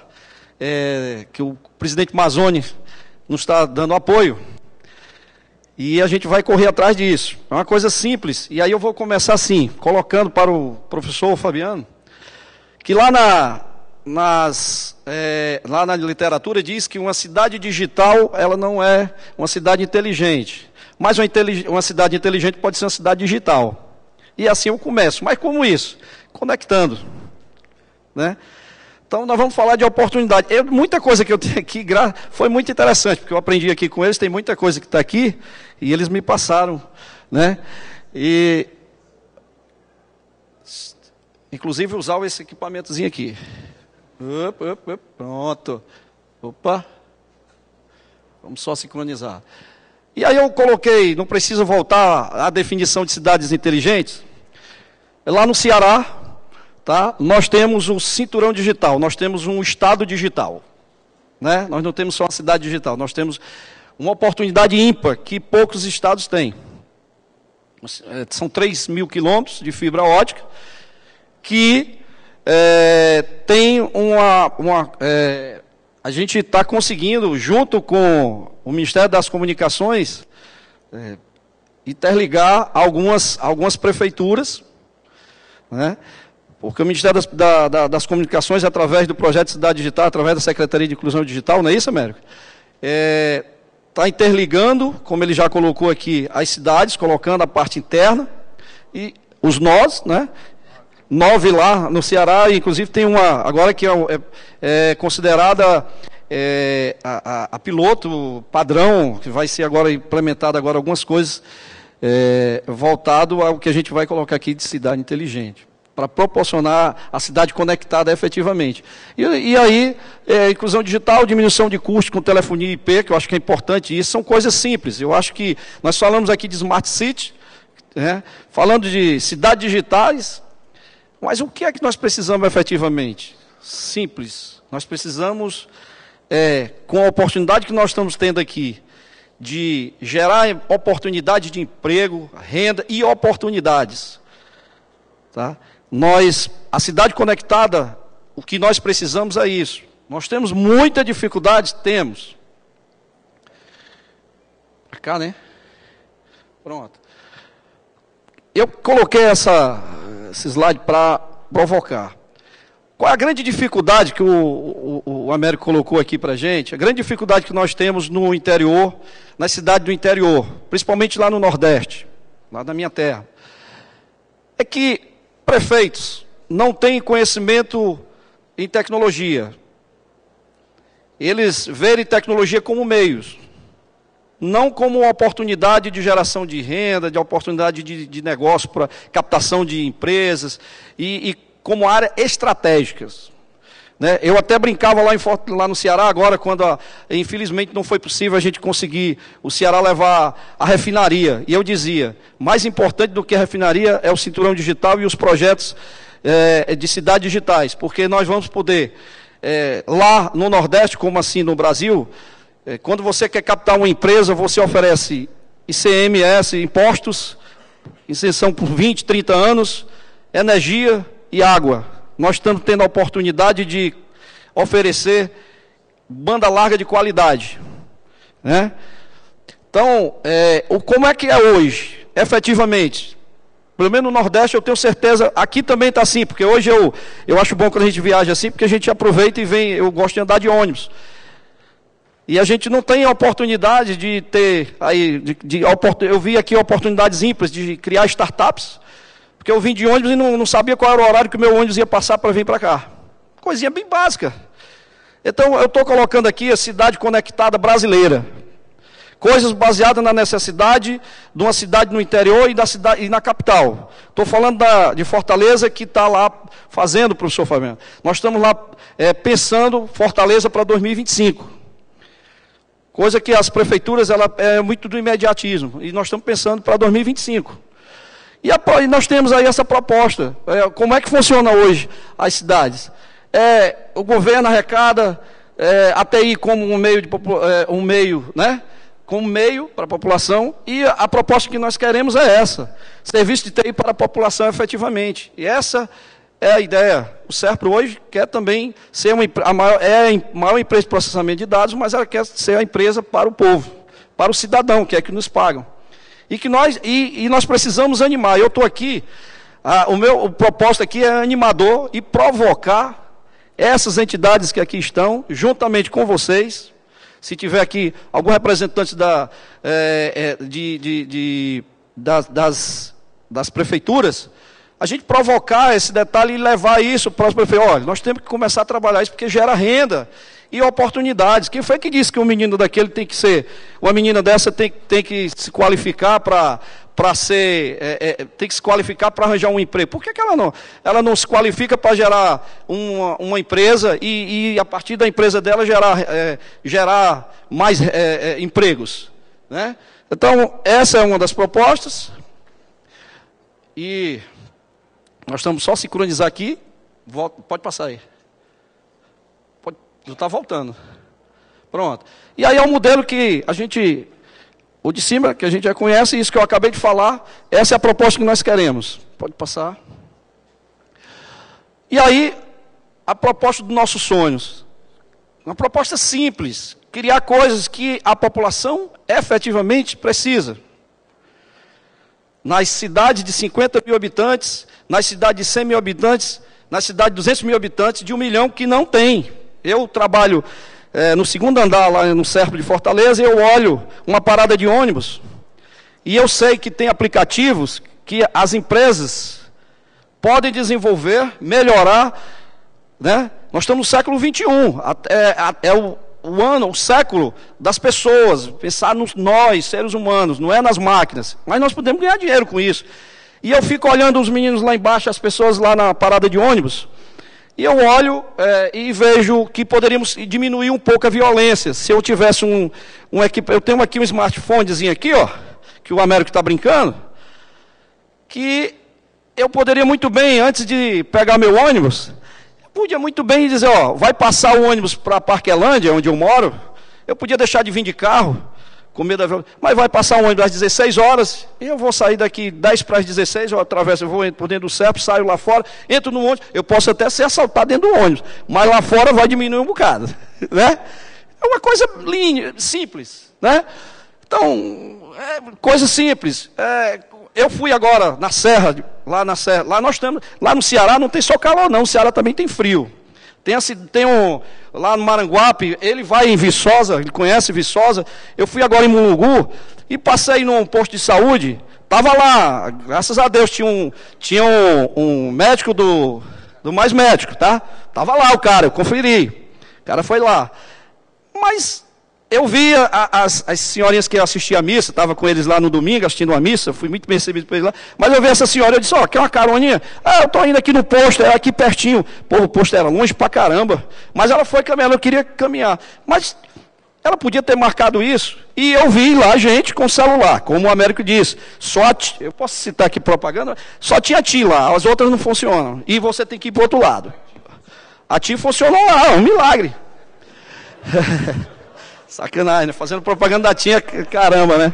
é, que o presidente Mazoni nos está dando apoio, e a gente vai correr atrás disso. É uma coisa simples, e aí eu vou começar assim, colocando para o professor Fabiano, que lá na, nas, é, lá na literatura diz que uma cidade digital ela não é uma cidade inteligente. Mas uma, uma cidade inteligente pode ser uma cidade digital. E assim eu começo. Mas como isso? Conectando. Né? Então nós vamos falar de oportunidade. Eu, muita coisa que eu tenho aqui foi muito interessante, porque eu aprendi aqui com eles, tem muita coisa que está aqui, e eles me passaram. Né? E inclusive usar esse equipamentozinho aqui. Opa, opa, pronto. Opa. Vamos só sincronizar. E aí eu coloquei, não precisa voltar à definição de cidades inteligentes. Lá no Ceará, tá? Nós temos o cinturão digital, nós temos um estado digital. Né? Nós não temos só uma cidade digital, nós temos uma oportunidade ímpar que poucos estados têm. São 3 mil quilômetros de fibra ótica que é, tem uma. uma é, a gente está conseguindo, junto com o Ministério das Comunicações, é, interligar algumas, algumas prefeituras, né, porque o Ministério das, da, da, das Comunicações, através do projeto Cidade Digital, através da Secretaria de Inclusão Digital, não é isso, Américo? Está é, interligando, como ele já colocou aqui, as cidades, colocando a parte interna e os nós, né? Nove lá no Ceará, inclusive tem uma, agora que é, é, é considerada é, a, a, a, piloto padrão, que vai ser agora implementada agora algumas coisas é, voltado ao que a gente vai colocar aqui de cidade inteligente para proporcionar a cidade conectada efetivamente. E, e aí, é, inclusão digital, diminuição de custos com telefonia IP, que eu acho que é importante, isso são coisas simples. Eu acho que nós falamos aqui de Smart City, né, falando de cidades digitais, mas o que é que nós precisamos efetivamente? Simples. Nós precisamos, é, com a oportunidade que nós estamos tendo aqui, de gerar oportunidade de emprego, renda e oportunidades. Tá? Nós, a cidade conectada, o que nós precisamos é isso. Nós temos muita dificuldade, temos. Pra cá, né? Pronto. Eu coloquei essa, esse slide para provocar. Qual é a grande dificuldade que o, o, o Américo colocou aqui para a gente? A grande dificuldade que nós temos no interior, na cidade do interior, principalmente lá no Nordeste, lá na minha terra, é que prefeitos não têm conhecimento em tecnologia. Eles verem tecnologia como meios, não como uma oportunidade de geração de renda, de oportunidade de, de negócio para captação de empresas e, e como áreas estratégicas. Né? Eu até brincava lá, em, lá, no Ceará agora, quando a, infelizmente não foi possível a gente conseguir o Ceará levar a refinaria. E eu dizia, mais importante do que a refinaria é o cinturão digital e os projetos é, de cidades digitais, porque nós vamos poder, é, lá no Nordeste, como assim no Brasil, quando você quer captar uma empresa, você oferece ICMS, impostos, isenção por 20, 30 anos, energia e água nós estamos tendo a oportunidade de oferecer banda larga de qualidade. Né? Então, é, o, como é que é hoje, efetivamente? Pelo menos no Nordeste eu tenho certeza, aqui também está assim, porque hoje eu, eu acho bom quando a gente viaja assim, porque a gente aproveita e vem, eu gosto de andar de ônibus. E a gente não tem a oportunidade de ter aí, de, de, eu vi aqui oportunidades ímpares de criar startups, porque eu vim de ônibus e não, não sabia qual era o horário que o meu ônibus ia passar para vir para cá. Coisinha bem básica. Então, eu estou colocando aqui a cidade conectada brasileira. Coisas baseadas na necessidade de uma cidade no interior e, da cidade, e na capital. Estou falando da, de Fortaleza que está lá fazendo, professor Fabiano. Nós estamos lá é, pensando Fortaleza para 2025. Coisa que as prefeituras, ela é muito do imediatismo. E nós estamos pensando para 2025. E, a, e nós temos aí essa proposta. É, como é que funciona hoje as cidades? É, o governo arrecada é, a TI como um meio, de, é, um meio né? como meio para a população, e a, a proposta que nós queremos é essa: serviço de TI para a população efetivamente. E essa é a ideia. O SERPRO hoje quer também ser uma, a maior, é a maior empresa de processamento de dados, mas ela quer ser a empresa para o povo, para o cidadão, que é que nos pagam. E que nós, e, e nós precisamos animar. Eu estou aqui, o meu o propósito aqui é animador e provocar essas entidades que aqui estão, juntamente com vocês. Se tiver aqui algum representante da, é, é, de, de, de das, das, das prefeituras, a gente provocar esse detalhe e levar isso para os prefeitos. Olha, nós temos que começar a trabalhar isso porque gera renda e oportunidades. Quem foi que disse que um menino daquele tem que ser, uma menina dessa tem, tem que se qualificar para para ser, é, é, tem que se qualificar para arranjar um emprego. Por que, que ela não? Ela não se qualifica para gerar uma, uma empresa e, e, a partir da empresa dela gerar, é, gerar mais é, é, empregos, né? Então essa é uma das propostas e nós estamos só sincronizar aqui. Volta, pode passar aí. Já está voltando. Pronto. E aí é um modelo que a gente, o de cima, que a gente já conhece, isso que eu acabei de falar, essa é a proposta que nós queremos. Pode passar. E aí, a proposta dos nossos sonhos. Uma proposta simples, criar coisas que a população efetivamente precisa. nas cidades de 50 mil habitantes, nas cidades de 100 mil habitantes, na cidade de 200 mil habitantes, de um milhão que não tem. Eu trabalho é, no segundo andar, lá no Serpo de Fortaleza, e eu olho uma parada de ônibus, e eu sei que tem aplicativos que as empresas podem desenvolver, melhorar, né? Nós estamos no século 21, é, é o, o ano, o século das pessoas, pensar nos nós, seres humanos, não é nas máquinas, mas nós podemos ganhar dinheiro com isso. E eu fico olhando os meninos lá embaixo, as pessoas lá na parada de ônibus, e eu olho é, e vejo que poderíamos diminuir um pouco a violência. Se eu tivesse um, um equipe, eu tenho aqui um smartphonezinho aqui, ó, que o Américo está brincando, que eu poderia muito bem, antes de pegar meu ônibus, eu podia muito bem dizer, ó, vai passar o ônibus para Parquelândia, onde eu moro, eu podia deixar de vir de carro, com medo da mas vai passar um ônibus às 16 horas, e eu vou sair daqui 10 para as 16, eu atravesso, eu vou por dentro do CEP, saio lá fora, entro no ônibus, eu posso até ser assaltado dentro do ônibus, mas lá fora vai diminuir um bocado, né? É uma coisa linha, simples, né? Então, é coisa simples. É, eu fui agora na Serra, lá na Serra, lá nós temos, lá no Ceará não tem só calor não, o Ceará também tem frio. Tem, tem um, lá no Maranguape, ele vai em Viçosa, ele conhece Viçosa. Eu fui agora em Mulungu e passei num posto de saúde. Estava lá, graças a Deus, tinha um, tinha um, um médico do, do Mais Médico, tá? Estava lá o cara, eu conferi. O cara foi lá. Mas eu via as, as senhorinhas que assistiam a missa, estava com eles lá no domingo assistindo a missa, fui muito bem recebido por eles lá, mas eu vi essa senhora, eu disse, ó, oh, quer uma caroninha? Ah, eu estou indo aqui no posto, é aqui pertinho. Pô, o posto era longe pra caramba, mas ela foi caminhando, eu queria caminhar. Mas ela podia ter marcado isso, e eu vi lá gente com celular, como o Américo disse, só, eu posso citar aqui propaganda, só tinha ti lá, as outras não funcionam, e você tem que ir para outro lado. A ti funcionou lá, um milagre. Sacanagem, né? fazendo propaganda da tinha, caramba, né?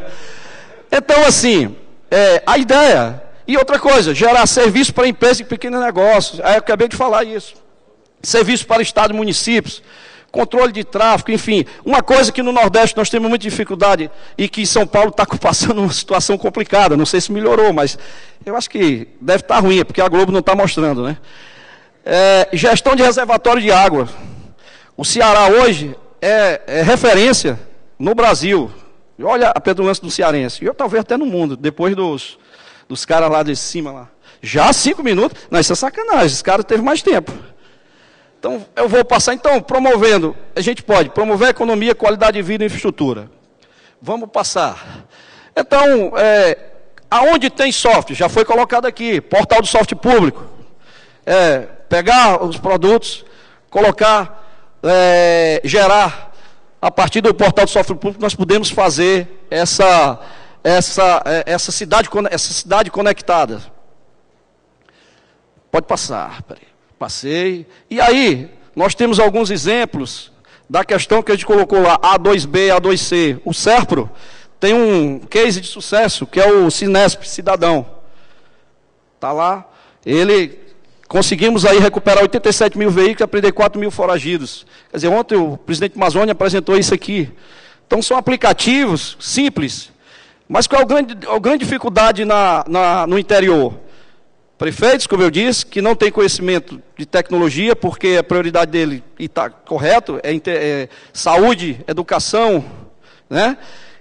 Então, assim, é, a ideia. E outra coisa, gerar serviço para empresas e pequenos negócios. Aí eu acabei de falar isso. Serviço para Estado e municípios, controle de tráfego, enfim. Uma coisa que no Nordeste nós temos muita dificuldade e que São Paulo está passando uma situação complicada. Não sei se melhorou, mas eu acho que deve estar tá ruim, porque a Globo não está mostrando, né? É, gestão de reservatório de água. O Ceará hoje é, é referência no Brasil. Olha a petulância do cearense. E eu talvez até no mundo, depois dos, dos caras lá de cima lá. Já cinco minutos, não, isso é sacanagem, esse cara teve mais tempo. Então, eu vou passar, então, promovendo, a gente pode promover economia, qualidade de vida e infraestrutura. Vamos passar. Então, é, aonde tem software, já foi colocado aqui, portal do software público. É, pegar os produtos, colocar é, gerar, a partir do portal do software público, nós podemos fazer essa, essa, é, essa, cidade, essa cidade conectada. Pode passar, peraí. Passei. E aí, nós temos alguns exemplos da questão que a gente colocou lá, A2B, A2C. O SERPRO tem um case de sucesso, que é o Cinesp, Cidadão. Está lá. Ele Conseguimos aí recuperar 87 mil veículos e aprender 4 mil foragidos. Quer dizer, ontem o presidente Amazônia apresentou isso aqui. Então são aplicativos simples. Mas qual é a grande, a grande dificuldade na, na, no interior? Prefeitos, como eu disse, que não têm conhecimento de tecnologia, porque a prioridade dele, e está correto, é, é, saúde, educação, né?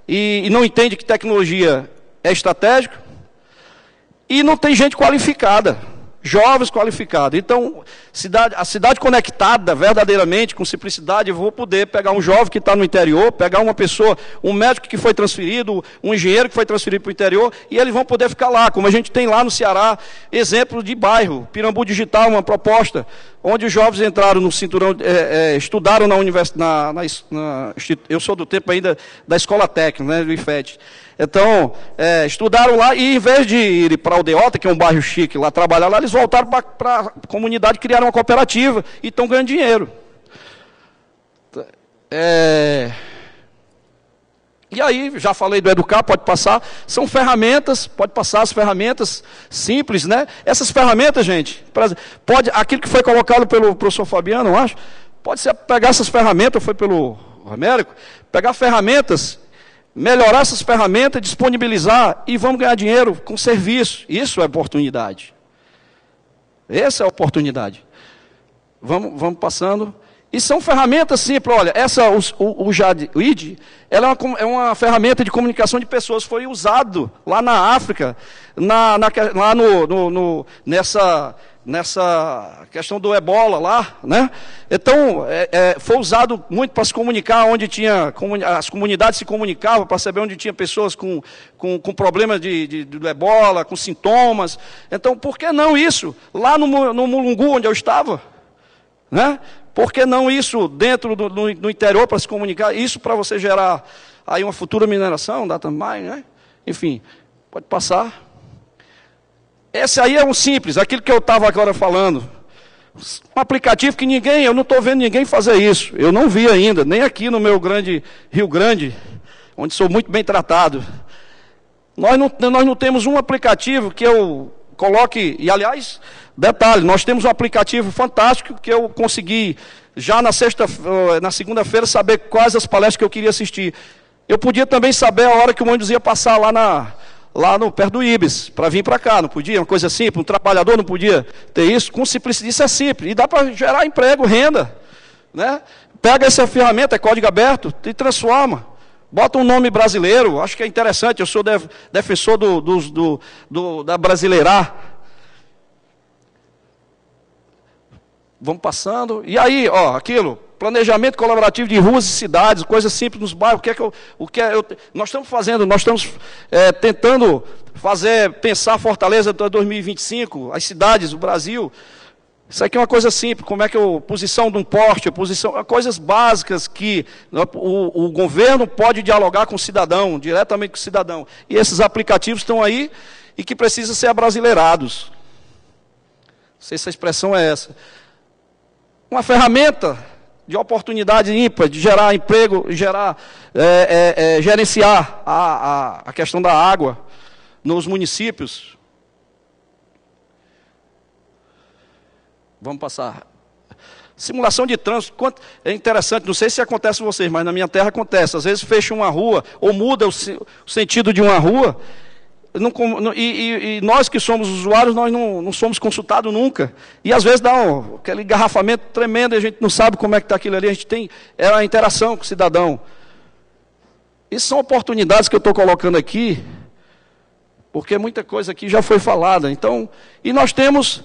E, e não entende que tecnologia é estratégico. E não tem gente qualificada jovens qualificados. Então, cidade, a cidade conectada verdadeiramente, com simplicidade, eu vou poder pegar um jovem que está no interior, pegar uma pessoa, um médico que foi transferido, um engenheiro que foi transferido para o interior, e eles vão poder ficar lá, como a gente tem lá no Ceará, exemplo de bairro, Pirambu Digital, uma proposta, onde os jovens entraram no cinturão, é, é, estudaram na universidade, eu sou do tempo ainda da escola técnica, né, do IFET. Então, é, estudaram lá e em vez de ir para Aldeota, que é um bairro chique, lá trabalhar lá, eles voltaram para a comunidade, criaram uma cooperativa e estão ganhando dinheiro. É... E aí, já falei do Educar, pode passar. São ferramentas, pode passar as ferramentas simples, né? Essas ferramentas, gente, pode, aquilo que foi colocado pelo professor Fabiano, eu acho, pode ser pegar essas ferramentas, foi pelo Américo, pegar ferramentas melhorar essas ferramentas, disponibilizar e vamos ganhar dinheiro com serviço. Isso é oportunidade. Essa é a oportunidade. Vamos, vamos passando. E são ferramentas simples. Olha, essa, o, o, o JAD, ela é uma, é uma, ferramenta de comunicação de pessoas. Foi usado lá na África, na, na, lá no, no, no, nessa nessa questão do ebola lá, né? Então, é, é, foi usado muito para se comunicar onde tinha, as comunidades se comunicavam para saber onde tinha pessoas com, com, com problemas de, de, do ebola, com sintomas. Então, por que não isso? Lá no, no Mulungu, onde eu estava, né? Por que não isso dentro do interior para se comunicar? Isso para você gerar aí uma futura mineração, data mais, né? Enfim, pode passar. Esse aí é um simples, aquilo que eu estava agora falando. Um aplicativo que ninguém, eu não estou vendo ninguém fazer isso. Eu não vi ainda, nem aqui no meu grande Rio Grande, onde sou muito bem tratado. Nós não, nós não temos um aplicativo que eu coloque, e aliás, detalhe, nós temos um aplicativo fantástico que eu consegui já na sexta, eh, na segunda-feira saber quais as palestras que eu queria assistir. Eu podia também saber a hora que o ônibus ia passar lá na, lá no, perto do Ibis, para vir para cá, não podia? Uma coisa simples, um trabalhador não podia ter isso, com simplicidade, isso é simples, e dá para gerar emprego, renda, né? Pega essa ferramenta, é código aberto, e transforma. Bota um nome brasileiro, acho que é interessante, eu sou defensor do, do, do, da brasileirar. Vamos passando, e aí, ó, aquilo, planejamento colaborativo de ruas e cidades, coisas simples nos bairros. O que é que eu, o que é, eu, nós estamos fazendo? Nós estamos é, tentando fazer, pensar Fortaleza até 2025, as cidades, o Brasil. Isso aqui é uma coisa simples, como é que eu, posição de um porte, posição, coisas básicas que o, o governo pode dialogar com o cidadão, diretamente com o cidadão. E esses aplicativos estão aí e que precisam ser abrasileirados. Não sei se a expressão é essa. Uma ferramenta de oportunidade ímpar, de gerar emprego, gerar, é, é, é, gerenciar a, a, a questão da água nos municípios. Vamos passar. Simulação de trânsito, quanto, é interessante, não sei se acontece com vocês, mas na minha terra acontece. Às vezes fecha uma rua, ou muda o, o sentido de uma rua, não, e, e, e, nós que somos usuários, nós não, não somos consultados nunca. E às vezes dá um, aquele engarrafamento tremendo a gente não sabe como é que está aquilo ali. A gente tem é a interação com o cidadão. Isso são oportunidades que eu estou colocando aqui, porque muita coisa aqui já foi falada. Então, e nós temos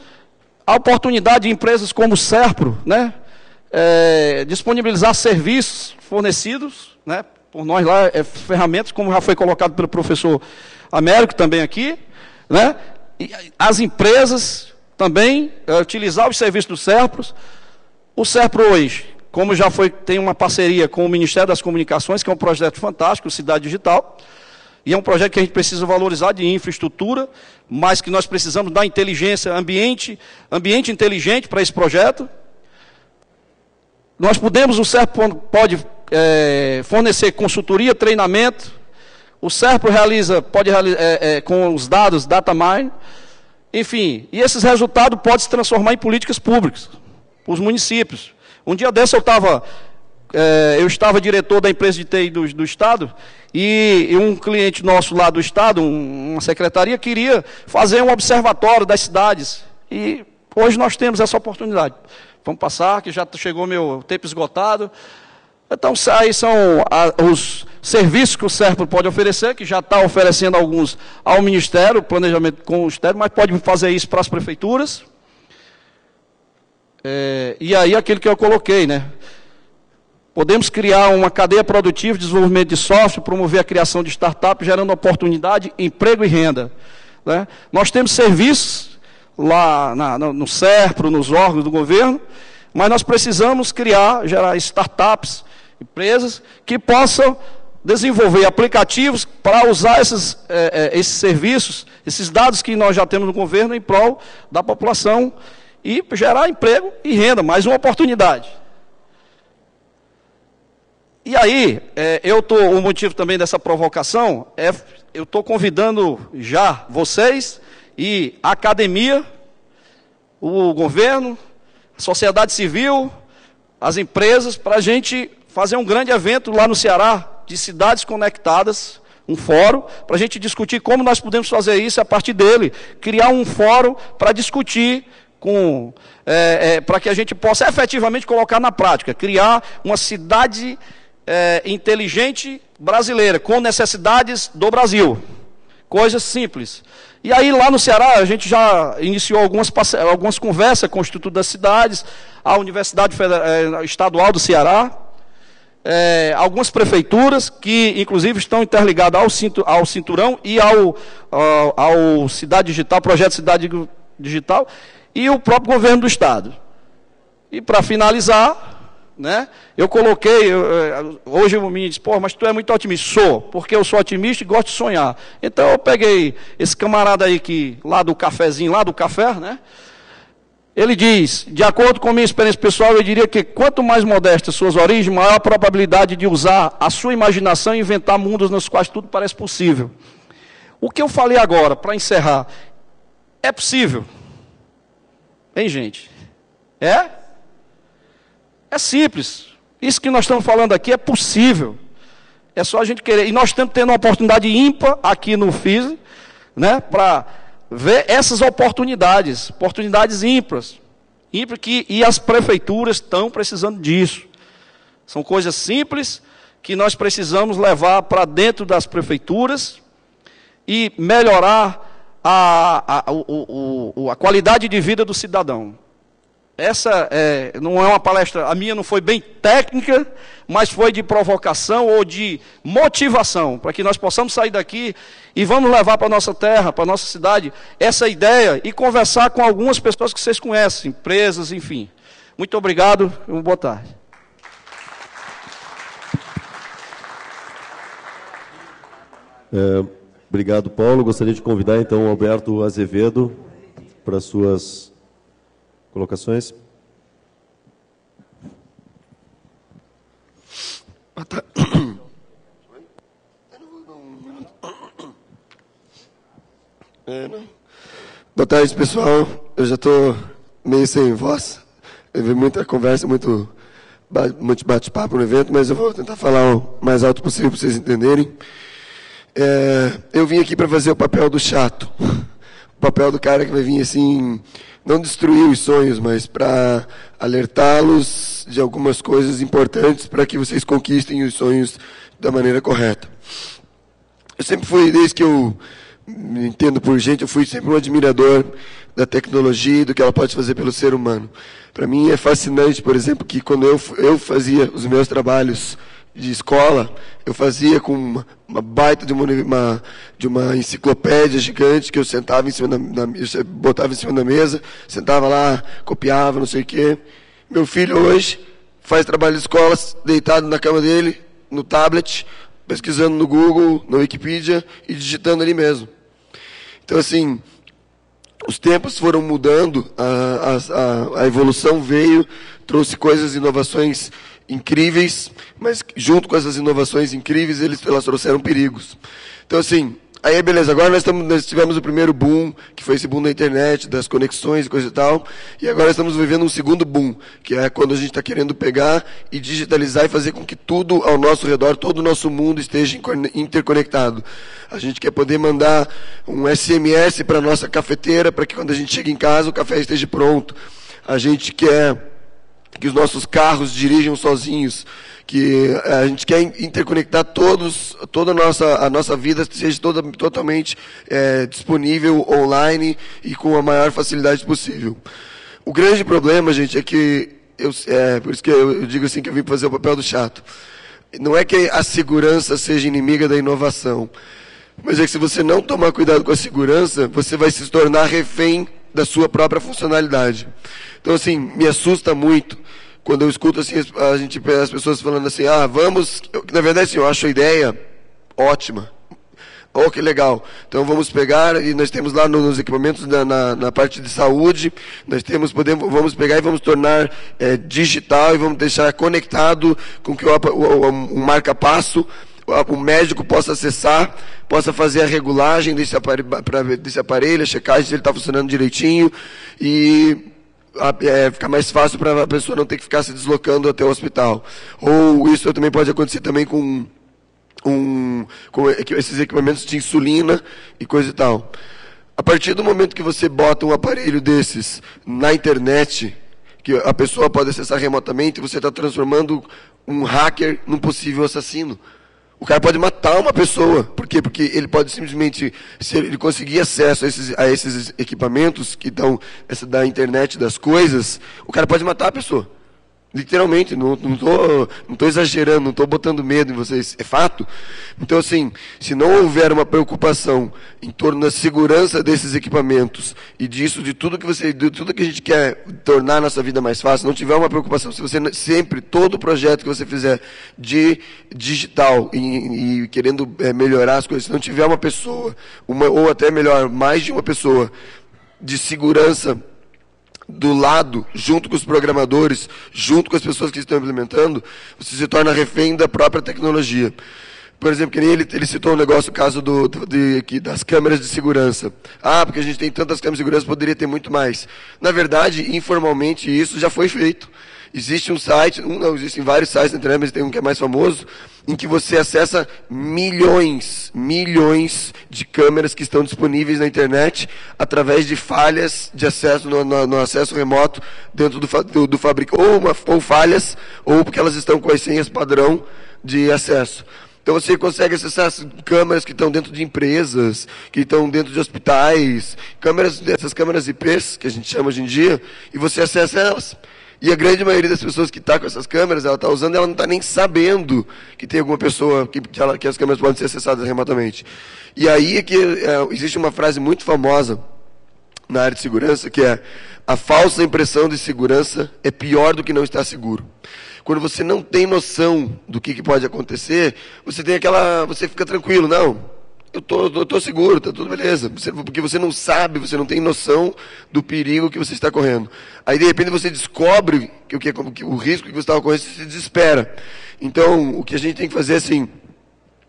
a oportunidade de empresas como o Serpro, né, é, disponibilizar serviços fornecidos, né, por nós lá, é, ferramentas, como já foi colocado pelo professor Américo também aqui, né? E as empresas também é, utilizar os serviços do Serpros. O Serpro hoje, como já foi, tem uma parceria com o Ministério das Comunicações, que é um projeto fantástico, Cidade Digital. E é um projeto que a gente precisa valorizar de infraestrutura, mas que nós precisamos dar inteligência, ambiente, ambiente inteligente para esse projeto. Nós podemos, o SERP pode é, fornecer consultoria, treinamento, o SERPRO realiza, pode realizar, é, é, com os dados, data mine, enfim, e esses resultados podem se transformar em políticas públicas, os municípios. Um dia desse eu estava, é, eu estava diretor da empresa de TI do, do Estado, e, um cliente nosso lá do Estado, um, uma secretaria, queria fazer um observatório das cidades. E hoje nós temos essa oportunidade. Vamos passar, que já chegou meu tempo esgotado. Então, aí são os serviços que o SERPRO pode oferecer, que já está oferecendo alguns ao Ministério, planejamento com o Ministério, mas pode fazer isso para as prefeituras. É, e aí aquilo que eu coloquei, né? Podemos criar uma cadeia produtiva de desenvolvimento de software, promover a criação de startups, gerando oportunidade, emprego e renda. Né? Nós temos serviços lá na, no SERPRO, nos órgãos do governo, mas nós precisamos criar, gerar startups, empresas que possam desenvolver aplicativos para usar esses, é, é, esses serviços, esses dados que nós já temos no governo em prol da população e gerar emprego e renda, mais uma oportunidade. E aí, é, eu tô, o motivo também dessa provocação é, eu estou convidando já vocês e a academia, o governo, a sociedade civil, as empresas, para a gente fazer um grande evento lá no Ceará, de cidades conectadas, um fórum, para a gente discutir como nós podemos fazer isso a partir dele. Criar um fórum para discutir com é, é, para que a gente possa efetivamente colocar na prática, criar uma cidade é, inteligente brasileira, com necessidades do Brasil. Coisas simples. E aí lá no Ceará a gente já iniciou algumas, algumas conversas com o Instituto das Cidades, a Universidade Federal, é, Estadual do Ceará, é, algumas prefeituras que inclusive estão interligadas ao, cinto, ao cinturão e ao, ao, ao Cidade Digital, projeto Cidade Digital, e o próprio governo do Estado. E para finalizar, né, eu coloquei, hoje o menino disse, pô, mas tu é muito otimista. Sou, porque eu sou otimista e gosto de sonhar. Então eu peguei esse camarada aí que, lá do cafezinho, lá do café, né? Ele diz, de acordo com minha experiência pessoal, eu diria que quanto mais modestas suas origens, maior a probabilidade de usar a sua imaginação e inventar mundos nos quais tudo parece possível. O que eu falei agora, para encerrar, é possível. Hein, gente? É? É simples. Isso que nós estamos falando aqui é possível. É só a gente querer. E nós estamos tendo uma oportunidade ímpar aqui no FIS, né, para ver essas oportunidades, oportunidades ímpares. Ímpar que, e as prefeituras estão precisando disso. São coisas simples que nós precisamos levar para dentro das prefeituras e melhorar a, a, o, a qualidade de vida do cidadão. Essa é, não é uma palestra, a minha não foi bem técnica, mas foi de provocação ou de motivação, para que nós possamos sair daqui e vamos levar para a nossa terra, para a nossa cidade, essa ideia e conversar com algumas pessoas que vocês conhecem, empresas, enfim. Muito obrigado e uma boa tarde. É... Obrigado, Paulo. Gostaria de convidar então o Alberto Azevedo para suas colocações. Boa tarde, pessoal. Eu já estou meio sem voz. Vi muita conversa, muito, muito bate-papo no evento, mas eu vou tentar falar o mais alto possível para vocês entenderem. É, eu vim aqui para fazer o papel do chato. O papel do cara que vai vir assim, não destruir os sonhos, mas para alertá-los de algumas coisas importantes para que vocês conquistem os sonhos da maneira correta. Eu sempre fui, desde que eu me entendo por gente, eu fui sempre um admirador da tecnologia e do que ela pode fazer pelo ser humano. Para mim é fascinante, por exemplo, que quando eu, eu fazia os meus trabalhos de escola, eu fazia com uma, uma baita de uma, uma, de uma enciclopédia gigante que eu sentava em cima da, da, botava em cima da mesa, sentava lá, copiava, não sei o quê. Meu filho hoje faz trabalho de escola deitado na cama dele, no tablet, pesquisando no Google, na Wikipedia e digitando ali mesmo. Então, assim, os tempos foram mudando, a, a, a evolução veio, trouxe coisas, inovações incríveis, mas junto com essas inovações incríveis, eles, elas trouxeram perigos. Então, assim, aí beleza, agora nós, estamos, nós tivemos o primeiro boom, que foi esse boom da internet, das conexões e coisa e tal, e agora estamos vivendo um segundo boom, que é quando a gente está querendo pegar e digitalizar e fazer com que tudo ao nosso redor, todo o nosso mundo esteja interconectado. A gente quer poder mandar um SMS para a nossa cafeteira, para que quando a gente chega em casa o café esteja pronto. A gente quer que os nossos carros dirijam sozinhos, que a gente quer interconectar todos, toda a nossa, a nossa vida seja toda, totalmente é, disponível online e com a maior facilidade possível. O grande problema, gente, é que, eu, é, por isso que eu, eu digo assim que eu vim fazer o papel do chato. Não é que a segurança seja inimiga da inovação, mas é que se você não tomar cuidado com a segurança, você vai se tornar refém da sua própria funcionalidade. Então, assim, me assusta muito quando eu escuto assim, a gente, as pessoas falando assim, ah, vamos. Eu, na verdade, assim, eu acho a ideia ótima. Oh, que legal. Então vamos pegar, e nós temos lá nos equipamentos na, na, na parte de saúde, nós temos, podemos, vamos pegar e vamos tornar é, digital e vamos deixar conectado com que o, o, o marca-passo o médico possa acessar, possa fazer a regulagem desse aparelho, desse aparelho a checagem se ele está funcionando direitinho e é, ficar mais fácil para a pessoa não ter que ficar se deslocando até o hospital. Ou isso também pode acontecer também com um, com esses equipamentos de insulina e coisa e tal. A partir do momento que você bota um aparelho desses na internet, que a pessoa pode acessar remotamente, você está transformando um hacker num possível assassino. O cara pode matar uma pessoa. Por quê? Porque ele pode simplesmente, se ele conseguir acesso a esses, a esses equipamentos que estão da internet das coisas, o cara pode matar a pessoa. Literalmente, não estou não tô exagerando, não estou botando medo em vocês, é fato. Então, assim, se não houver uma preocupação em torno da segurança desses equipamentos e disso, de tudo que você, de tudo que a gente quer tornar a nossa vida mais fácil, não tiver uma preocupação, se você sempre, todo projeto que você fizer de digital e, e querendo é, melhorar as coisas, se não tiver uma pessoa, uma, ou até melhor, mais de uma pessoa de segurança do lado, junto com os programadores, junto com as pessoas que estão implementando, você se torna refém da própria tecnologia. Por exemplo, que nem ele, ele citou um negócio, o caso do, de, das câmeras de segurança. Ah, porque a gente tem tantas câmeras de segurança, poderia ter muito mais. Na verdade, informalmente, isso já foi feito. Existe um site, um, não, existem vários sites na internet, mas tem um que é mais famoso, em que você acessa milhões, milhões de câmeras que estão disponíveis na internet através de falhas de acesso no, no, no acesso remoto dentro do, do, do fabricante, ou, ou falhas, ou porque elas estão com as senhas padrão de acesso. Então você consegue acessar câmeras que estão dentro de empresas, que estão dentro de hospitais, câmeras, essas câmeras IPs, que a gente chama hoje em dia, e você acessa elas. E a grande maioria das pessoas que está com essas câmeras, ela está usando, ela não está nem sabendo que tem alguma pessoa, que, que, ela, que, as câmeras podem ser acessadas remotamente. E aí é que é, existe uma frase muito famosa na área de segurança, que é a falsa impressão de segurança é pior do que não estar seguro. Quando você não tem noção do que, que pode acontecer, você tem aquela. você fica tranquilo, não eu tô, tô seguro, tá tudo beleza. Você, porque você não sabe, você não tem noção do perigo que você está correndo. Aí de repente você descobre que o, que, que o risco que você estava correndo, você se desespera. Então, o que a gente tem que fazer é assim,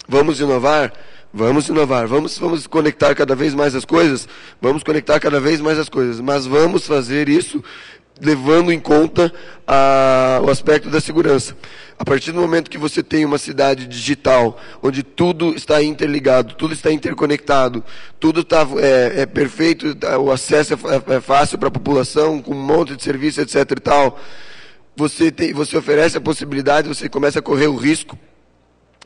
vamos inovar, vamos inovar, vamos, vamos conectar cada vez mais as coisas, vamos conectar cada vez mais as coisas, mas vamos fazer isso levando em conta a, o aspecto da segurança. A partir do momento que você tem uma cidade digital, onde tudo está interligado, tudo está interconectado, tudo está é, é perfeito, tá, o acesso é, é fácil para a população, com um monte de serviço, etc. e tal, você, tem, você oferece a possibilidade, você começa a correr o risco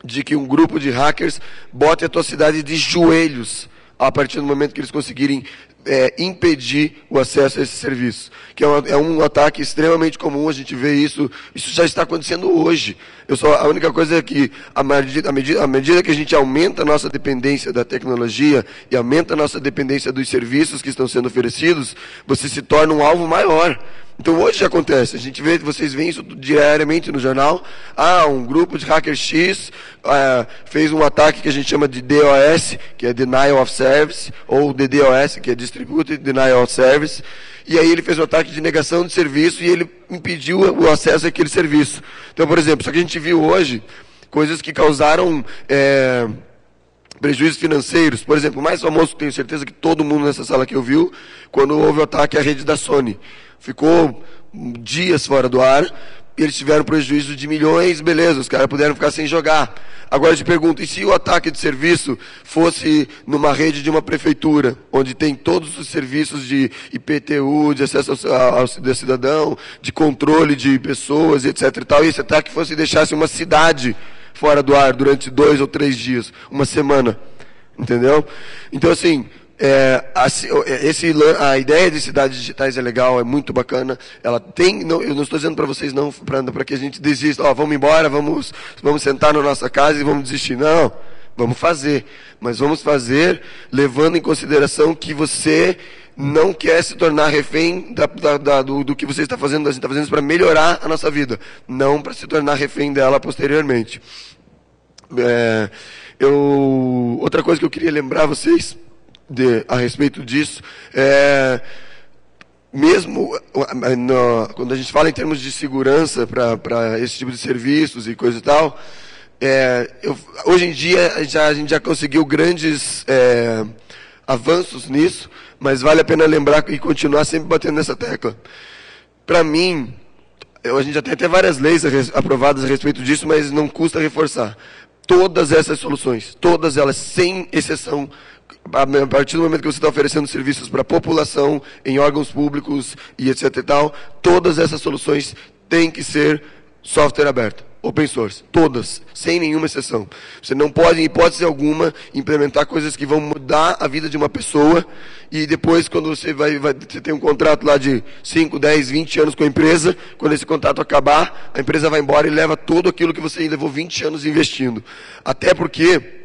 de que um grupo de hackers bote a tua cidade de joelhos a partir do momento que eles conseguirem é, impedir o acesso a esse serviço. Que é, é, um ataque extremamente comum, a gente vê isso, isso já está acontecendo hoje. Eu só, a única coisa é que, à medida, medida, medida que a gente aumenta a nossa dependência da tecnologia e aumenta a nossa dependência dos serviços que estão sendo oferecidos, você se torna um alvo maior. Então hoje acontece, a gente vê, vocês veem isso diariamente no jornal. Ah, um grupo de hacker X ah, fez um ataque que a gente chama de DOS, que é Denial of Service, ou DDoS, que é Distributed Denial of Service. E aí ele fez um ataque de negação de serviço e ele impediu o acesso àquele serviço. Então, por exemplo, só que a gente viu hoje coisas que causaram é, prejuízos financeiros. Por exemplo, o mais famoso, tenho certeza que todo mundo nessa sala aqui ouviu, quando houve o ataque à rede da Sony ficou dias fora do ar, eles tiveram prejuízo de milhões, beleza, os caras puderam ficar sem jogar. Agora eu te pergunto, e se o ataque de serviço fosse numa rede de uma prefeitura, onde tem todos os serviços de IPTU, de acesso ao, ao cidadão, de controle de pessoas, etc e tal, e esse ataque fosse deixasse uma cidade fora do ar durante dois ou três dias, uma semana, entendeu? Então assim, é, a, é, esse, a ideia de cidades digitais é legal, é muito bacana. Ela tem, não, eu não estou dizendo para vocês não para que a gente desista. Ó, vamos embora, vamos, vamos sentar na nossa casa e vamos desistir. Não, vamos fazer, mas vamos fazer levando em consideração que você não quer se tornar refém da, da, da, do, do, que você está fazendo. A gente está fazendo isso para melhorar a nossa vida, não para se tornar refém dela posteriormente. É, eu, outra coisa que eu queria lembrar vocês de, a respeito disso. É, mesmo no, quando a gente fala em termos de segurança para esse tipo de serviços e coisa e tal, é, eu, hoje em dia já, a gente já conseguiu grandes é, avanços nisso, mas vale a pena lembrar e continuar sempre batendo nessa tecla. Para mim, a gente já tem até várias leis aprovadas a respeito disso, mas não custa reforçar. Todas essas soluções, todas elas, sem exceção, a partir do momento que você está oferecendo serviços para a população, em órgãos públicos e etc e tal, todas essas soluções têm que ser software aberto open source, todas, sem nenhuma exceção. Você não pode, em hipótese alguma, implementar coisas que vão mudar a vida de uma pessoa e depois, quando você vai, vai você tem um contrato lá de 5, 10, 20 anos com a empresa, quando esse contrato acabar, a empresa vai embora e leva todo aquilo que você levou 20 anos investindo. Até porque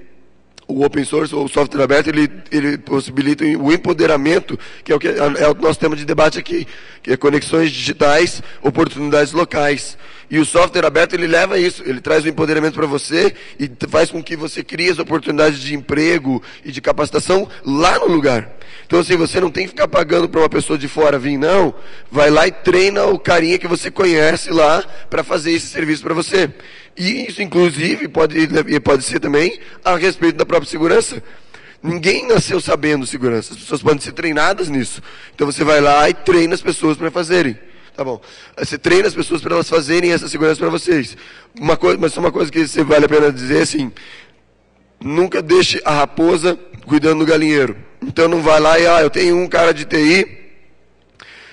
o open source ou o software aberto ele, ele possibilita o empoderamento, que é o que é o nosso tema de debate aqui, que é conexões digitais, oportunidades locais. E o software aberto, ele leva isso, ele traz o empoderamento para você e faz com que você crie as oportunidades de emprego e de capacitação lá no lugar. Então, assim, você não tem que ficar pagando para uma pessoa de fora vir, não. Vai lá e treina o carinha que você conhece lá para fazer esse serviço para você. E isso, inclusive, pode, pode ser também a respeito da própria segurança. Ninguém nasceu sabendo segurança, as pessoas podem ser treinadas nisso. Então você vai lá e treina as pessoas para fazerem. Tá bom. Você treina as pessoas para elas fazerem essa segurança para vocês. Uma coisa, mas uma coisa que você vale a pena dizer assim: nunca deixe a raposa cuidando do galinheiro. Então não vai lá e ah, eu tenho um cara de TI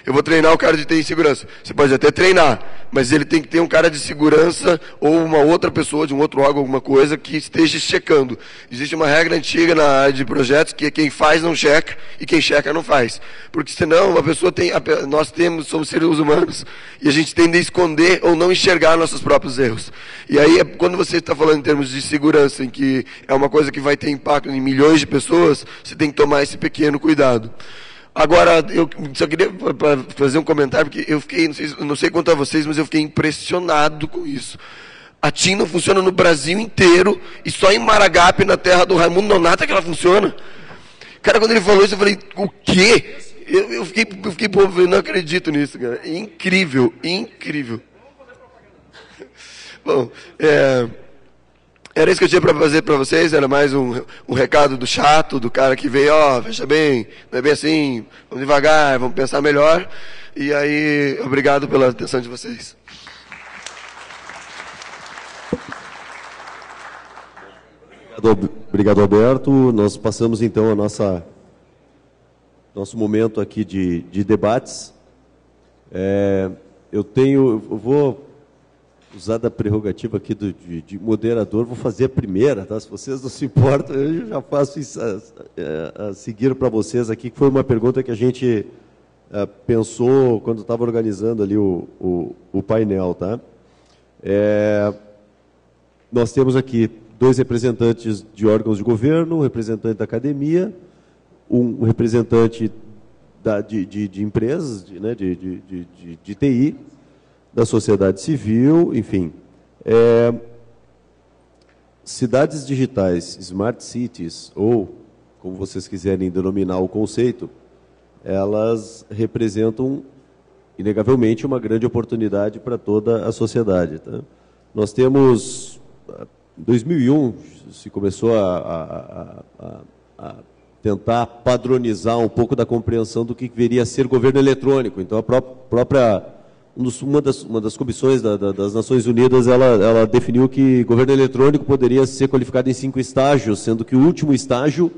eu vou treinar o cara de TI segurança. Você pode até treinar, mas ele tem que ter um cara de segurança ou uma outra pessoa de um outro órgão, alguma coisa, que esteja checando. Existe uma regra antiga na área de projetos que é quem faz não checa e quem checa não faz. Porque senão a pessoa tem, nós temos, somos seres humanos e a gente tende a esconder ou não enxergar nossos próprios erros. E aí, quando você está falando em termos de segurança, em que é uma coisa que vai ter impacto em milhões de pessoas, você tem que tomar esse pequeno cuidado. Agora, eu só queria fazer um comentário, porque eu fiquei, não sei, não sei quanto a vocês, mas eu fiquei impressionado com isso. A TIM não funciona no Brasil inteiro e só em Maragape, na terra do Raimundo Nonata, que ela funciona. Cara, quando ele falou isso, eu falei, o quê? Eu, eu fiquei, eu fiquei, eu não acredito nisso, cara. Incrível, incrível. Bom, é... Era isso que eu tinha para fazer para vocês, era mais um, um recado do chato, do cara que veio, ó, oh, veja bem, não é bem assim, vamos devagar, vamos pensar melhor. E aí, obrigado pela atenção de vocês. Obrigado, Alberto. Nós passamos então a nossa nosso momento aqui de, de debates. É, eu tenho, eu vou usar da prerrogativa aqui do, de, de, moderador, vou fazer a primeira, tá? Se vocês não se importam, eu já faço isso a, a, seguir para vocês aqui, que foi uma pergunta que a gente a, eh, pensou quando estava organizando ali o, o, o painel, tá? É, nós temos aqui dois representantes de órgãos de governo, um representante da academia, um representante da, de, de, de, empresas, de, né, de TI, da sociedade civil, enfim. É, cidades digitais, smart cities, ou como vocês quiserem denominar o conceito, elas representam inegavelmente uma grande oportunidade para toda a sociedade. Tá? Nós temos, em 2001, se começou a, a, a, a, tentar padronizar um pouco da compreensão do que deveria ser governo eletrônico. Então, a própria uma das, uma das comissões da, da, das Nações Unidas ela, ela definiu que governo eletrônico poderia ser qualificado em cinco estágios, sendo que o último estágio,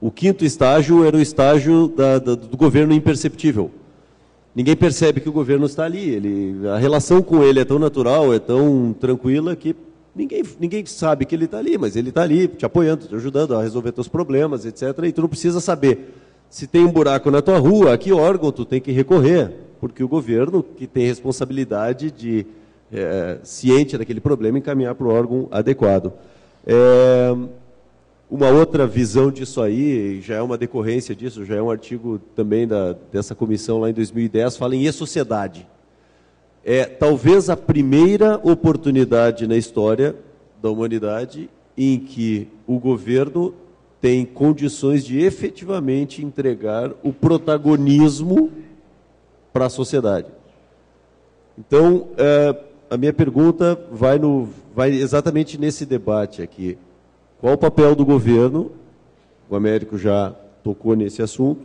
o quinto estágio, era o estágio da, do governo imperceptível. Ninguém percebe que o governo está ali. Ele, a relação com ele é tão natural, é tão tranquila que ninguém, ninguém sabe que ele está ali, mas ele está ali te apoiando, te ajudando a resolver teus problemas, etc. E tu não precisa saber se tem um buraco na tua rua, a que órgão tu tem que recorrer porque o governo, que tem responsabilidade de, é, ciente daquele problema, encaminhar para o órgão adequado. É, uma outra visão disso aí, já é uma decorrência disso, já é um artigo também da, dessa comissão lá em 2010, fala em e-sociedade. É talvez a primeira oportunidade na história da humanidade em que o governo tem condições de efetivamente entregar o protagonismo para a sociedade. Então, é, a minha pergunta vai, no, vai exatamente nesse debate aqui. Qual o papel do governo? O Américo já tocou nesse assunto.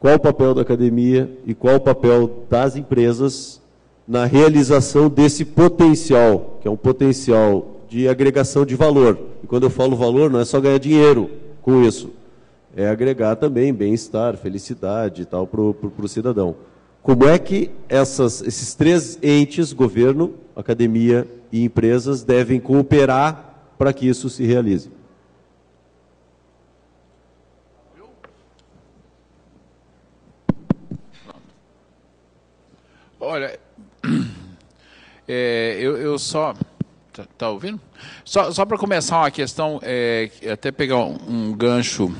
Qual o papel da academia e qual o papel das empresas na realização desse potencial, que é um potencial de agregação de valor. E quando eu falo valor, não é só ganhar dinheiro com isso, é agregar também bem-estar, felicidade e tal para o cidadão. Como é que essas, esses três entes, governo, academia e empresas, devem cooperar para que isso se realize? Olha, é, eu, eu, só. Está tá ouvindo? Só, só para começar uma questão, é, até pegar um, um gancho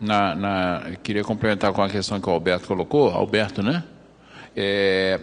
na, na, Queria complementar com a questão que o Alberto colocou. Alberto, né? É,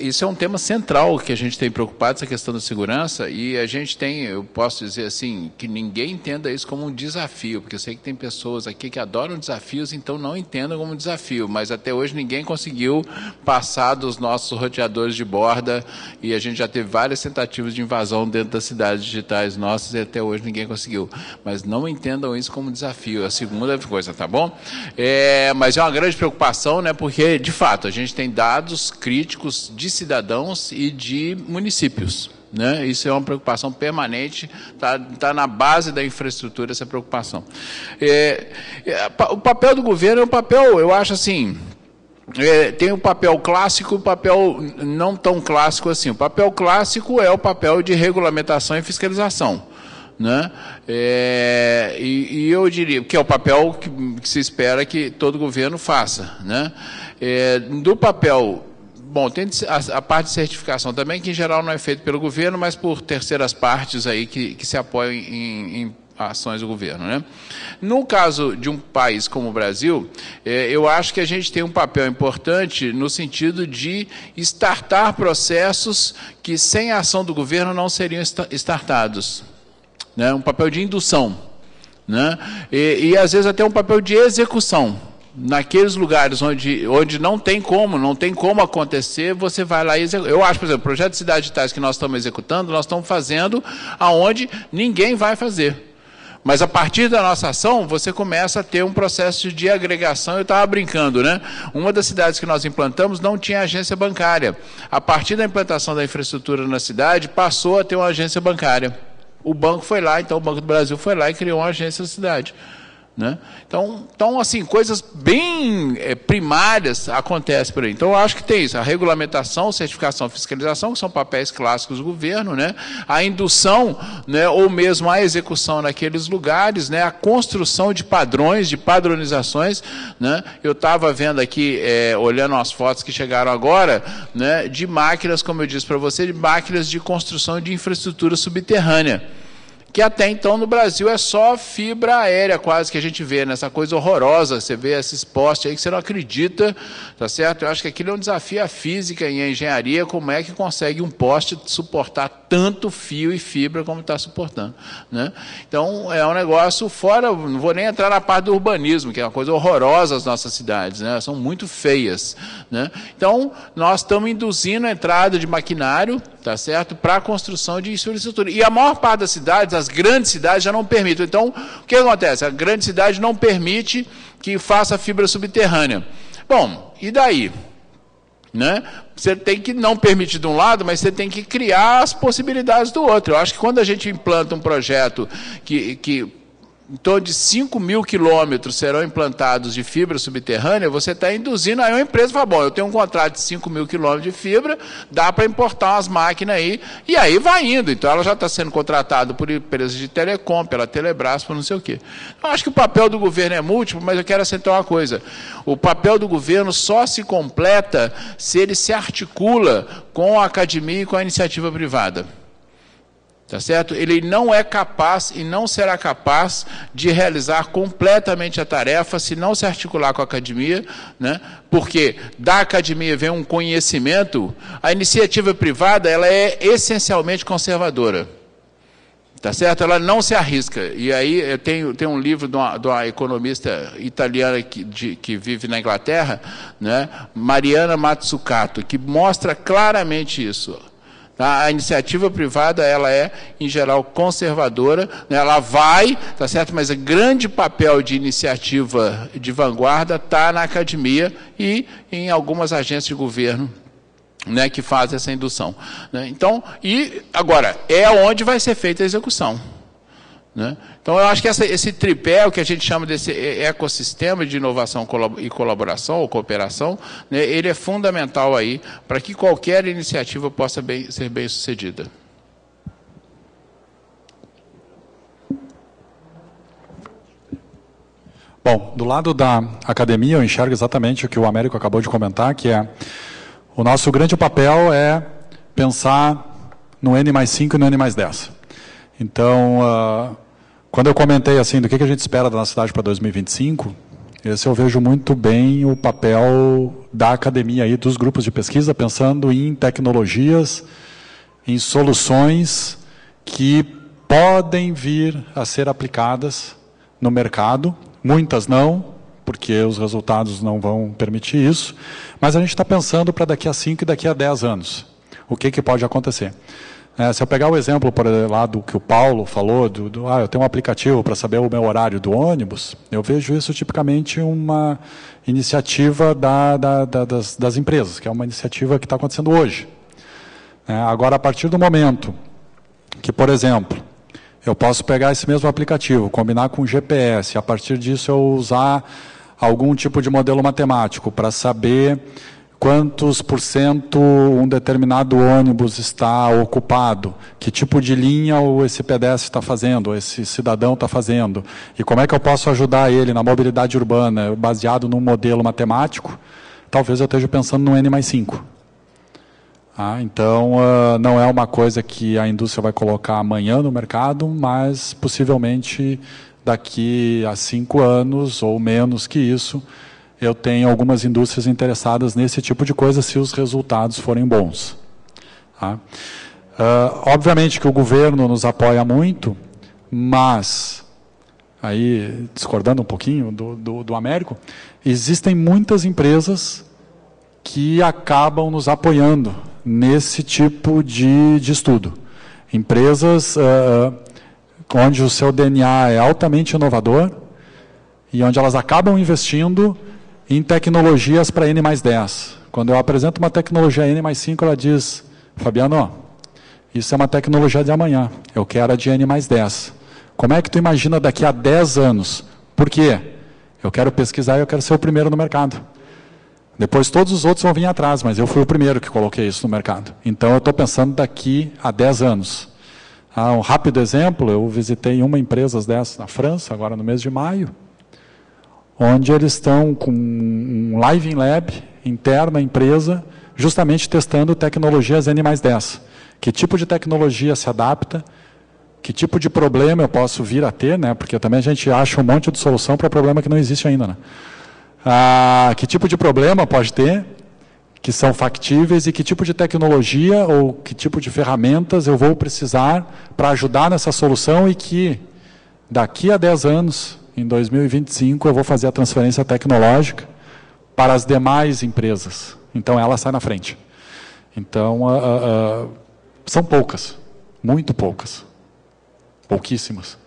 isso é um tema central que a gente tem preocupado, essa questão da segurança, e a gente tem, eu posso dizer assim, que ninguém entenda isso como um desafio, porque eu sei que tem pessoas aqui que adoram desafios, então não entendam como um desafio, mas até hoje ninguém conseguiu passar dos nossos roteadores de borda, e a gente já teve várias tentativas de invasão dentro das cidades digitais nossas, e até hoje ninguém conseguiu. Mas não entendam isso como um desafio, a segunda coisa, tá bom? É, mas é uma grande preocupação, né, porque, de fato, a gente tem dados críticos de cidadãos e de municípios. Né? Isso é uma preocupação permanente, está tá na base da infraestrutura essa preocupação. É, é, o papel do governo é um papel, eu acho assim, é, tem o papel clássico o papel não tão clássico assim. O papel clássico é o papel de regulamentação e fiscalização. Né? É, e, e, eu diria que é o papel que, que, se espera que todo governo faça. Né? É, do papel Bom, tem a, a, parte de certificação também, que em geral não é feito pelo governo, mas por terceiras partes aí que, que se apoiam em, em ações do governo. Né? No caso de um país como o Brasil, é, eu acho que a gente tem um papel importante no sentido de startar processos que, sem a ação do governo, não seriam startados. Né? Um papel de indução. Né? E, e, às vezes, até um papel de execução naqueles lugares onde, onde não tem como, não tem como acontecer, você vai lá e executa. Eu acho, por exemplo, o projeto de cidades digitais que nós estamos executando, nós estamos fazendo aonde ninguém vai fazer. Mas a partir da nossa ação, você começa a ter um processo de agregação. Eu estava brincando, né? Uma das cidades que nós implantamos não tinha agência bancária. A partir da implantação da infraestrutura na cidade, passou a ter uma agência bancária. O banco foi lá, então o Banco do Brasil foi lá e criou uma agência na cidade. Né? Então, então, assim, coisas bem é, primárias acontecem por aí. Então, eu acho que tem isso, a regulamentação, certificação, fiscalização, que são papéis clássicos do governo, né? a indução, né, ou mesmo a execução naqueles lugares, né, a construção de padrões, de padronizações. Né? Eu estava vendo aqui, é, olhando as fotos que chegaram agora, né, de máquinas, como eu disse para você, de máquinas de construção de infraestrutura subterrânea que até então no Brasil é só fibra aérea quase que a gente vê, nessa né? coisa horrorosa, você vê esses postes aí que você não acredita, tá certo? Eu acho que aquilo é um desafio à física e à engenharia, como é que consegue um poste suportar tanto fio e fibra como está suportando, né? Então, é um negócio fora, não vou nem entrar na parte do urbanismo, que é uma coisa horrorosa as nossas cidades, né? São muito feias, né? Então, nós estamos induzindo a entrada de maquinário, tá certo? Para a construção de infraestrutura. E a maior parte das cidades, as grandes cidades, já não permitem. Então, o que acontece? A grande cidade não permite que faça fibra subterrânea. Bom, e daí? Né? Você tem que não permitir de um lado, mas você tem que criar as possibilidades do outro. Eu acho que quando a gente implanta um projeto que, que em torno de 5 mil quilômetros serão implantados de fibra subterrânea, você está induzindo aí uma empresa fala, bom, eu tenho um contrato de 5 mil quilômetros de fibra, dá para importar umas máquinas aí, e aí vai indo. Então ela já está sendo contratada por empresas de telecom, pela Telebrás, por não sei o quê. Eu acho que o papel do governo é múltiplo, mas eu quero acentuar uma coisa. O papel do governo só se completa se ele se articula com a academia e com a iniciativa privada. Tá certo? Ele não é capaz e não será capaz de realizar completamente a tarefa se não se articular com a academia, né? porque da academia vem um conhecimento, a iniciativa privada ela é essencialmente conservadora. Tá certo? Ela não se arrisca. E aí eu tenho, tenho um livro de uma, de uma economista italiana que, de, que vive na Inglaterra, né? Mariana Mazzucato, que mostra claramente isso. A iniciativa privada, ela é, em geral, conservadora, né? ela vai, tá certo? mas o grande papel de iniciativa de vanguarda está na academia e em algumas agências de governo né, que faz essa indução. Né? Então, e agora, é onde vai ser feita a execução. Né? Então, eu acho que essa, esse tripé, o que a gente chama desse ecossistema de inovação e colaboração ou cooperação, né, ele é fundamental aí para que qualquer iniciativa possa bem, ser bem sucedida. Bom, do lado da academia, eu enxergo exatamente o que o Américo acabou de comentar, que é o nosso grande papel é pensar no N mais 5 e no N mais 10. Então, uh, quando eu comentei assim do que, a gente espera da nossa cidade para 2025, esse eu vejo muito bem o papel da academia e dos grupos de pesquisa, pensando em tecnologias, em soluções que podem vir a ser aplicadas no mercado, muitas não, porque os resultados não vão permitir isso, mas a gente está pensando para daqui a 5 e daqui a 10 anos. O que, que pode acontecer? É, se eu pegar o exemplo por lá do que o Paulo falou, do, do ah, eu tenho um aplicativo para saber o meu horário do ônibus, eu vejo isso tipicamente uma iniciativa da, da, da, das, das, empresas, que é uma iniciativa que está acontecendo hoje. É, agora, a partir do momento que, por exemplo, eu posso pegar esse mesmo aplicativo, combinar com o GPS, a partir disso eu usar algum tipo de modelo matemático para saber quantos por cento um determinado ônibus está ocupado, que tipo de linha esse pedestre está fazendo, esse cidadão está fazendo, e como é que eu posso ajudar ele na mobilidade urbana, baseado num modelo matemático, talvez eu esteja pensando no N mais 5. Ah, então, uh, não é uma coisa que a indústria vai colocar amanhã no mercado, mas possivelmente daqui a cinco anos ou menos que isso, eu tenho algumas indústrias interessadas nesse tipo de coisa se os resultados forem bons. Tá? Uh, obviamente que o governo nos apoia muito, mas, aí discordando um pouquinho do, do, do Américo, existem muitas empresas que acabam nos apoiando nesse tipo de, de estudo. Empresas uh, onde o seu DNA é altamente inovador e onde elas acabam investindo em tecnologias para N mais 10. Quando eu apresento uma tecnologia N mais 5, ela diz, Fabiano, isso é uma tecnologia de amanhã, eu quero a de N mais 10. Como é que tu imagina daqui a 10 anos? Por quê? Eu quero pesquisar e eu quero ser o primeiro no mercado. Depois todos os outros vão vir atrás, mas eu fui o primeiro que coloquei isso no mercado. Então eu estou pensando daqui a 10 anos. Ah, um rápido exemplo, eu visitei uma empresa dessas na França, agora no mês de maio, onde eles estão com um Live Lab interno à empresa, justamente testando tecnologias N mais 10. Que tipo de tecnologia se adapta, que tipo de problema eu posso vir a ter, né? porque também a gente acha um monte de solução para problema que não existe ainda. Né? Ah, que tipo de problema pode ter, que são factíveis e que tipo de tecnologia ou que tipo de ferramentas eu vou precisar para ajudar nessa solução e que daqui a 10 anos, em 2025, eu vou fazer a transferência tecnológica para as demais empresas. Então ela sai na frente. Então uh, uh, uh, são poucas, muito poucas, pouquíssimas,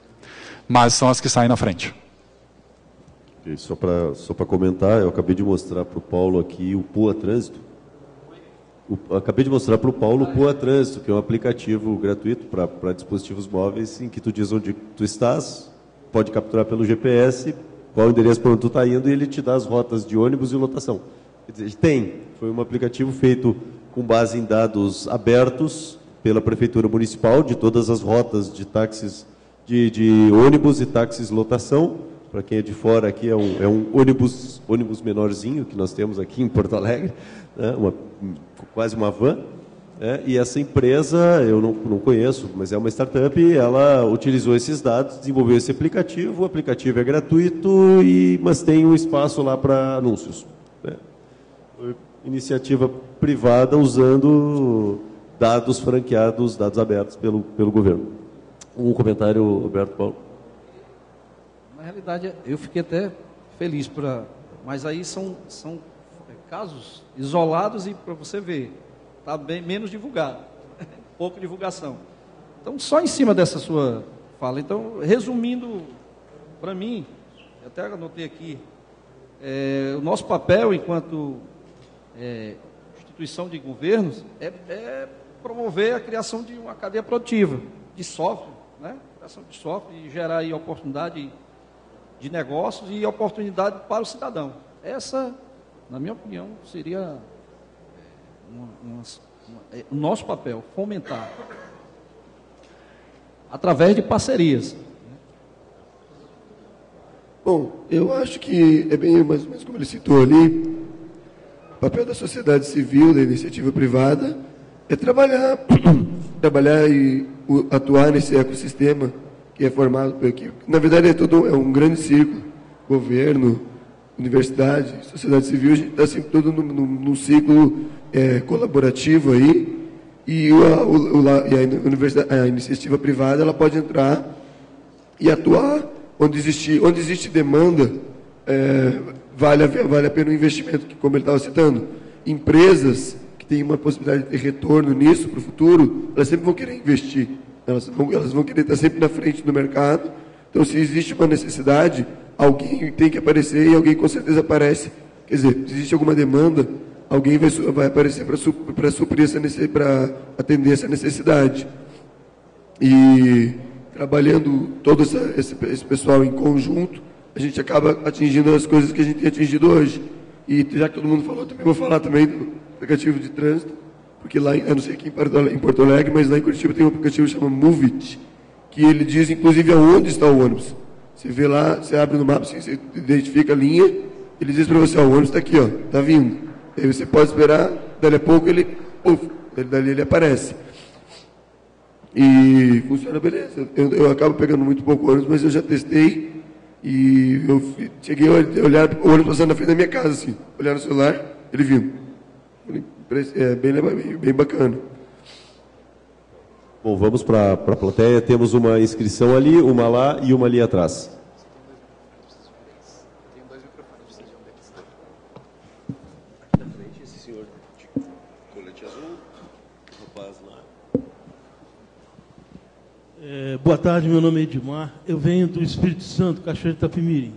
mas são as que saem na frente. Só para só comentar, eu acabei de mostrar para o Paulo aqui o Poa Trânsito. O, acabei de mostrar para o Paulo o Poa Trânsito, que é um aplicativo gratuito para dispositivos móveis, em que tu diz onde tu estás, pode capturar pelo GPS qual endereço para onde tu está indo e ele te dá as rotas de ônibus e lotação. Quer dizer, tem. Foi um aplicativo feito com base em dados abertos pela Prefeitura Municipal de todas as rotas de táxis, de, de ônibus e táxis lotação para quem é de fora aqui, é um, é um ônibus, ônibus menorzinho que nós temos aqui em Porto Alegre, né? uma, quase uma van. Né? E essa empresa, eu não, não conheço, mas é uma startup, ela utilizou esses dados, desenvolveu esse aplicativo, o aplicativo é gratuito, e, mas tem um espaço lá para anúncios. Né? Iniciativa privada usando dados franqueados, dados abertos pelo, pelo governo. Um comentário, Roberto Paulo na realidade, eu fiquei até feliz para. Mas aí são, são é, casos isolados e para você ver, está bem menos divulgado, pouca divulgação. Então, só em cima dessa sua fala. Então, resumindo, para mim, até anotei aqui, é, o nosso papel enquanto é, instituição de governos é, é, promover a criação de uma cadeia produtiva de software, né? criação de software e gerar aí oportunidade de negócios e oportunidade para o cidadão. Essa, na minha opinião, seria uma, uma, é, nosso papel, fomentar através de parcerias. Bom, eu acho que é bem mais ou menos como ele citou ali, o papel da sociedade civil, da iniciativa privada, é trabalhar, trabalhar e atuar nesse ecossistema que é formado por aqui. Na verdade, é todo é um grande círculo, governo, universidade, sociedade civil, a gente está sempre todo num, num ciclo é, colaborativo aí, e, o, o, a, a iniciativa privada ela pode entrar e atuar onde existe, onde existe demanda, é, vale, a, vale a pena o investimento, que, como ele estava citando. Empresas que têm uma possibilidade de ter retorno nisso para o futuro, elas sempre vão querer investir. Elas vão, elas vão querer estar sempre na frente do mercado. Então, se existe uma necessidade, alguém tem que aparecer e alguém com certeza aparece. Quer dizer, existe alguma demanda, alguém vai, vai aparecer para suprir essa para atender essa necessidade. E trabalhando todo essa, esse, esse, pessoal em conjunto, a gente acaba atingindo as coisas que a gente tem atingido hoje. E já que todo mundo falou, também vou falar também do aplicativo de trânsito, porque lá, eu não sei aqui em Porto Alegre, mas lá em Curitiba tem um aplicativo que chama Movit, que ele diz inclusive aonde está o ônibus. Você vê lá, você abre no mapa, você identifica a linha, ele diz para você, ó, o ônibus está aqui, ó, está vindo. Aí você pode esperar, dali a pouco ele, uf, dali ele aparece. E funciona beleza. Eu, eu acabo pegando muito pouco ônibus, mas eu já testei e eu cheguei a olhar o ônibus passando na frente da minha casa, assim, olhar no celular, ele vindo. É bem, bem bacana. Bom, vamos para a plateia. Temos uma inscrição ali, uma lá e uma ali atrás. É, boa tarde, meu nome é Edmar. Eu venho do Espírito Santo, Cachoeira de Itapemirim.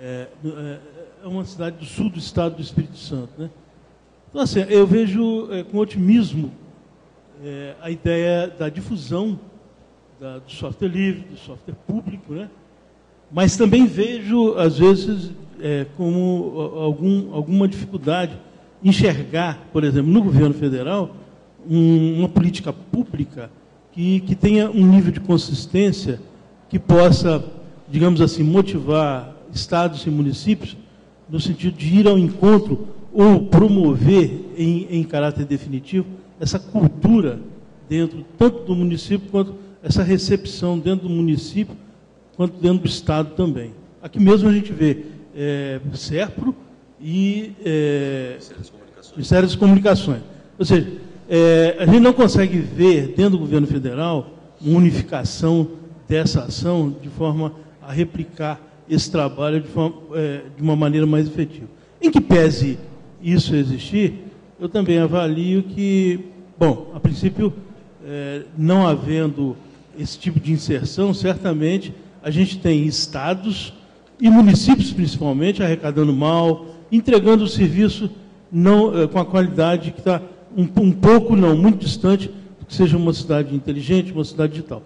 É, é, é, uma cidade do sul do estado do Espírito Santo. Né? Então, assim, eu vejo é, com otimismo é, a ideia da difusão da, do software livre, do software público, né? mas também vejo, às vezes, é, como algum, alguma dificuldade enxergar, por exemplo, no governo federal, um, uma política pública que, que tenha um nível de consistência que possa, digamos assim, motivar estados e municípios no sentido de ir ao encontro ou promover em, em caráter definitivo essa cultura dentro tanto do município quanto essa recepção dentro do município quanto dentro do estado também. Aqui mesmo a gente vê é, SERPRO e é, Ministério das Comunicações. Ou seja, é, a gente não consegue ver, dentro do governo federal, uma unificação dessa ação de forma a replicar esse trabalho de, forma, é, de uma maneira mais efetiva. Em que pese isso existir, eu também avalio que, bom, a princípio, é, não havendo esse tipo de inserção, certamente a gente tem estados e municípios, principalmente, arrecadando mal, entregando o serviço não, é, com a qualidade que está um, um pouco, não, muito distante, do que seja uma cidade inteligente, uma cidade digital.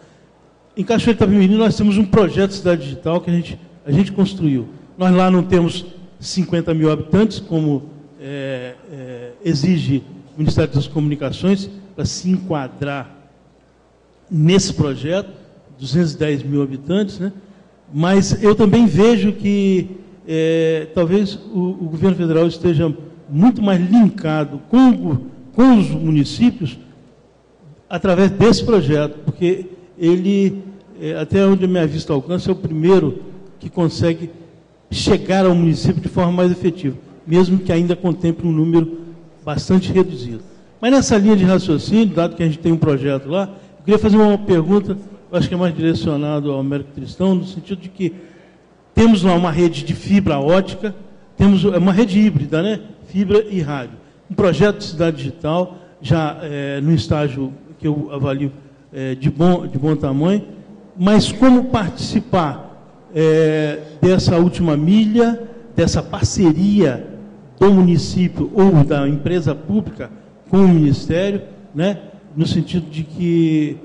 Em Cachoeira de Itapemirim nós temos um projeto de cidade digital que a gente, a gente construiu. Nós lá não temos 50 mil habitantes, como é, exige o Ministério das Comunicações, para se enquadrar nesse projeto, 210 mil habitantes, né? mas eu também vejo que é, talvez o, o, governo federal esteja muito mais linkado com com os municípios através desse projeto, porque ele, é, até onde a minha vista alcança, é o primeiro que consegue chegar ao município de forma mais efetiva, mesmo que ainda contemple um número bastante reduzido. Mas nessa linha de raciocínio, dado que a gente tem um projeto lá, eu queria fazer uma pergunta, acho que é mais direcionado ao Américo Cristão, no sentido de que temos lá uma rede de fibra ótica, temos é uma rede híbrida, né? Fibra e rádio um projeto de cidade digital, já é, no estágio que eu avalio é, de, bom, de bom tamanho, mas como participar é, dessa última milha, dessa parceria do município ou da empresa pública com o Ministério, né? no sentido de que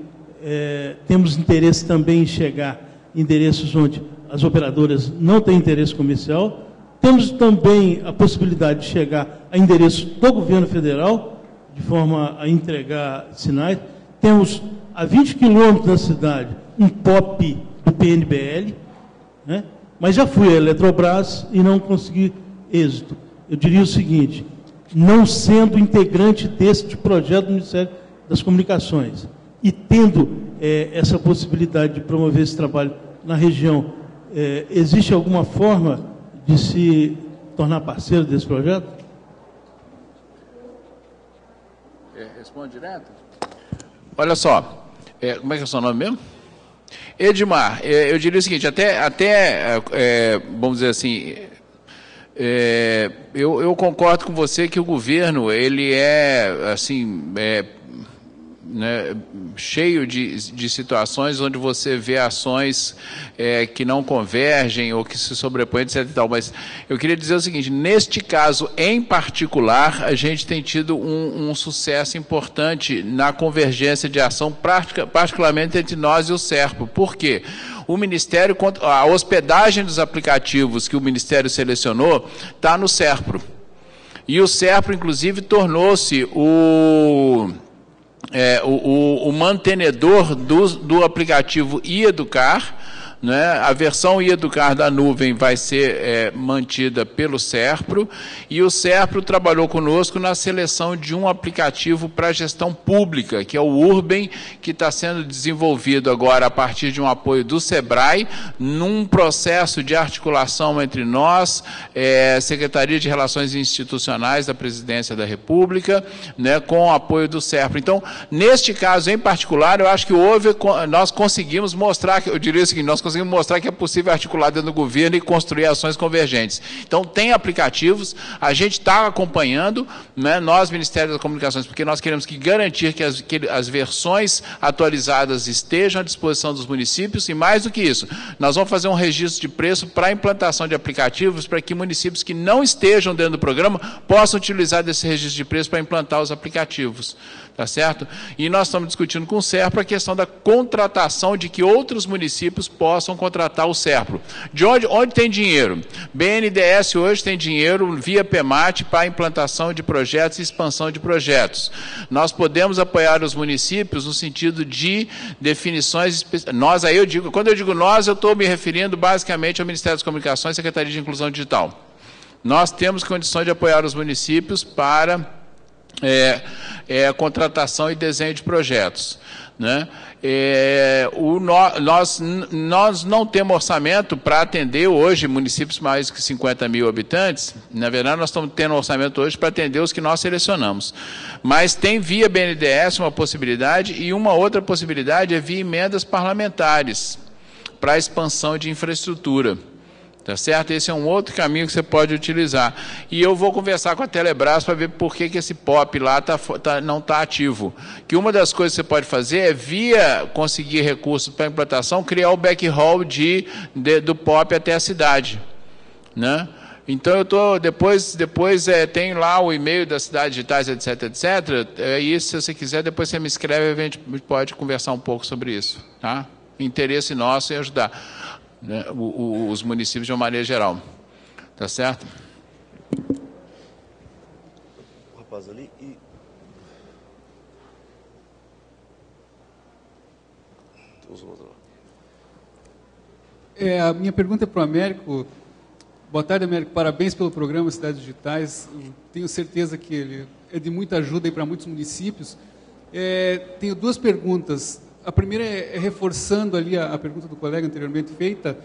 é, temos interesse também em chegar endereços onde as operadoras não têm interesse comercial. Temos também a possibilidade de chegar a endereço do governo federal, de forma a entregar sinais. Temos a 20 quilômetros da cidade um POP do PNBL, né? mas já fui à Eletrobras e não consegui êxito. Eu diria o seguinte: não sendo integrante deste projeto do Ministério das Comunicações e tendo é, essa possibilidade de promover esse trabalho na região, é, existe alguma forma de se tornar parceiro desse projeto? É, responde direto. Olha só, é, como é que é o seu nome mesmo? Edmar, é, eu diria o seguinte, até, até é, vamos dizer assim, é, eu, eu, concordo com você que o governo ele é assim é, né, cheio de, de situações onde você vê ações é, que não convergem ou que se sobrepõem, etc. E tal. Mas eu queria dizer o seguinte: neste caso em particular, a gente tem tido um, um sucesso importante na convergência de ação, particularmente entre nós e o SERPO. Por quê? o Ministério, a hospedagem dos aplicativos que o Ministério selecionou está no SERPRO. E o SERPRO, inclusive, tornou-se o é, o, o, o, mantenedor do, do aplicativo e-educar, né? A versão Educar da nuvem vai ser é, mantida pelo SERPRO e o SERPRO trabalhou conosco na seleção de um aplicativo para gestão pública, que é o Urban, que está sendo desenvolvido agora a partir de um apoio do SEBRAE, num processo de articulação entre nós, é, Secretaria de Relações Institucionais da Presidência da República, né, com o apoio do SERPRO. Então, neste caso em particular, eu acho que houve, nós conseguimos mostrar, eu diria o seguinte, nós conseguimos mostrar que é possível articular dentro do governo e construir ações convergentes. Então, tem aplicativos, a gente está acompanhando, né, nós, Ministério das Comunicações, porque nós queremos que garantir que as, que as versões atualizadas estejam à disposição dos municípios e, mais do que isso, nós vamos fazer um registro de preço para a implantação de aplicativos para que municípios que não estejam dentro do programa possam utilizar desse registro de preço para implantar os aplicativos. Tá certo? E nós estamos discutindo com o SERPRO a questão da contratação de que outros municípios possam contratar o SERPRO. De onde, onde tem dinheiro? BNDES hoje tem dinheiro via PEMAT para implantação de projetos e expansão de projetos. Nós podemos apoiar os municípios no sentido de definições. Nós, aí eu digo, quando eu digo nós, eu estou me referindo basicamente ao Ministério das Comunicações e Secretaria de Inclusão Digital. Nós temos condições de apoiar os municípios para é, é, contratação e desenho de projetos. Né? É, o, nós, nós não temos orçamento para atender hoje municípios mais que 50 mil habitantes. Na verdade, nós estamos tendo orçamento hoje para atender os que nós selecionamos. Mas tem via BNDES uma possibilidade e uma outra possibilidade é via emendas parlamentares para expansão de infraestrutura. Tá certo? Esse é um outro caminho que você pode utilizar. E eu vou conversar com a Telebrás para ver por que, que esse POP lá tá, tá não está ativo. Que uma das coisas que você pode fazer é, via conseguir recursos para implantação, criar o backhaul de, de, do POP até a cidade. Né? Então eu tô depois depois é, tem lá o e-mail das cidades digitais etc etc. É, e se você quiser depois você me escreve e a gente pode conversar um pouco sobre isso, tá? Interesse nosso em ajudar né, os municípios de uma maneira geral. Tá certo? O rapaz ali e. É, a minha pergunta é para o Américo. Boa tarde, Américo. Parabéns pelo programa Cidades Digitais. Eu tenho certeza que ele é de muita ajuda para muitos municípios. É, tenho duas perguntas a primeira é, é reforçando ali a, a, pergunta do colega anteriormente feita.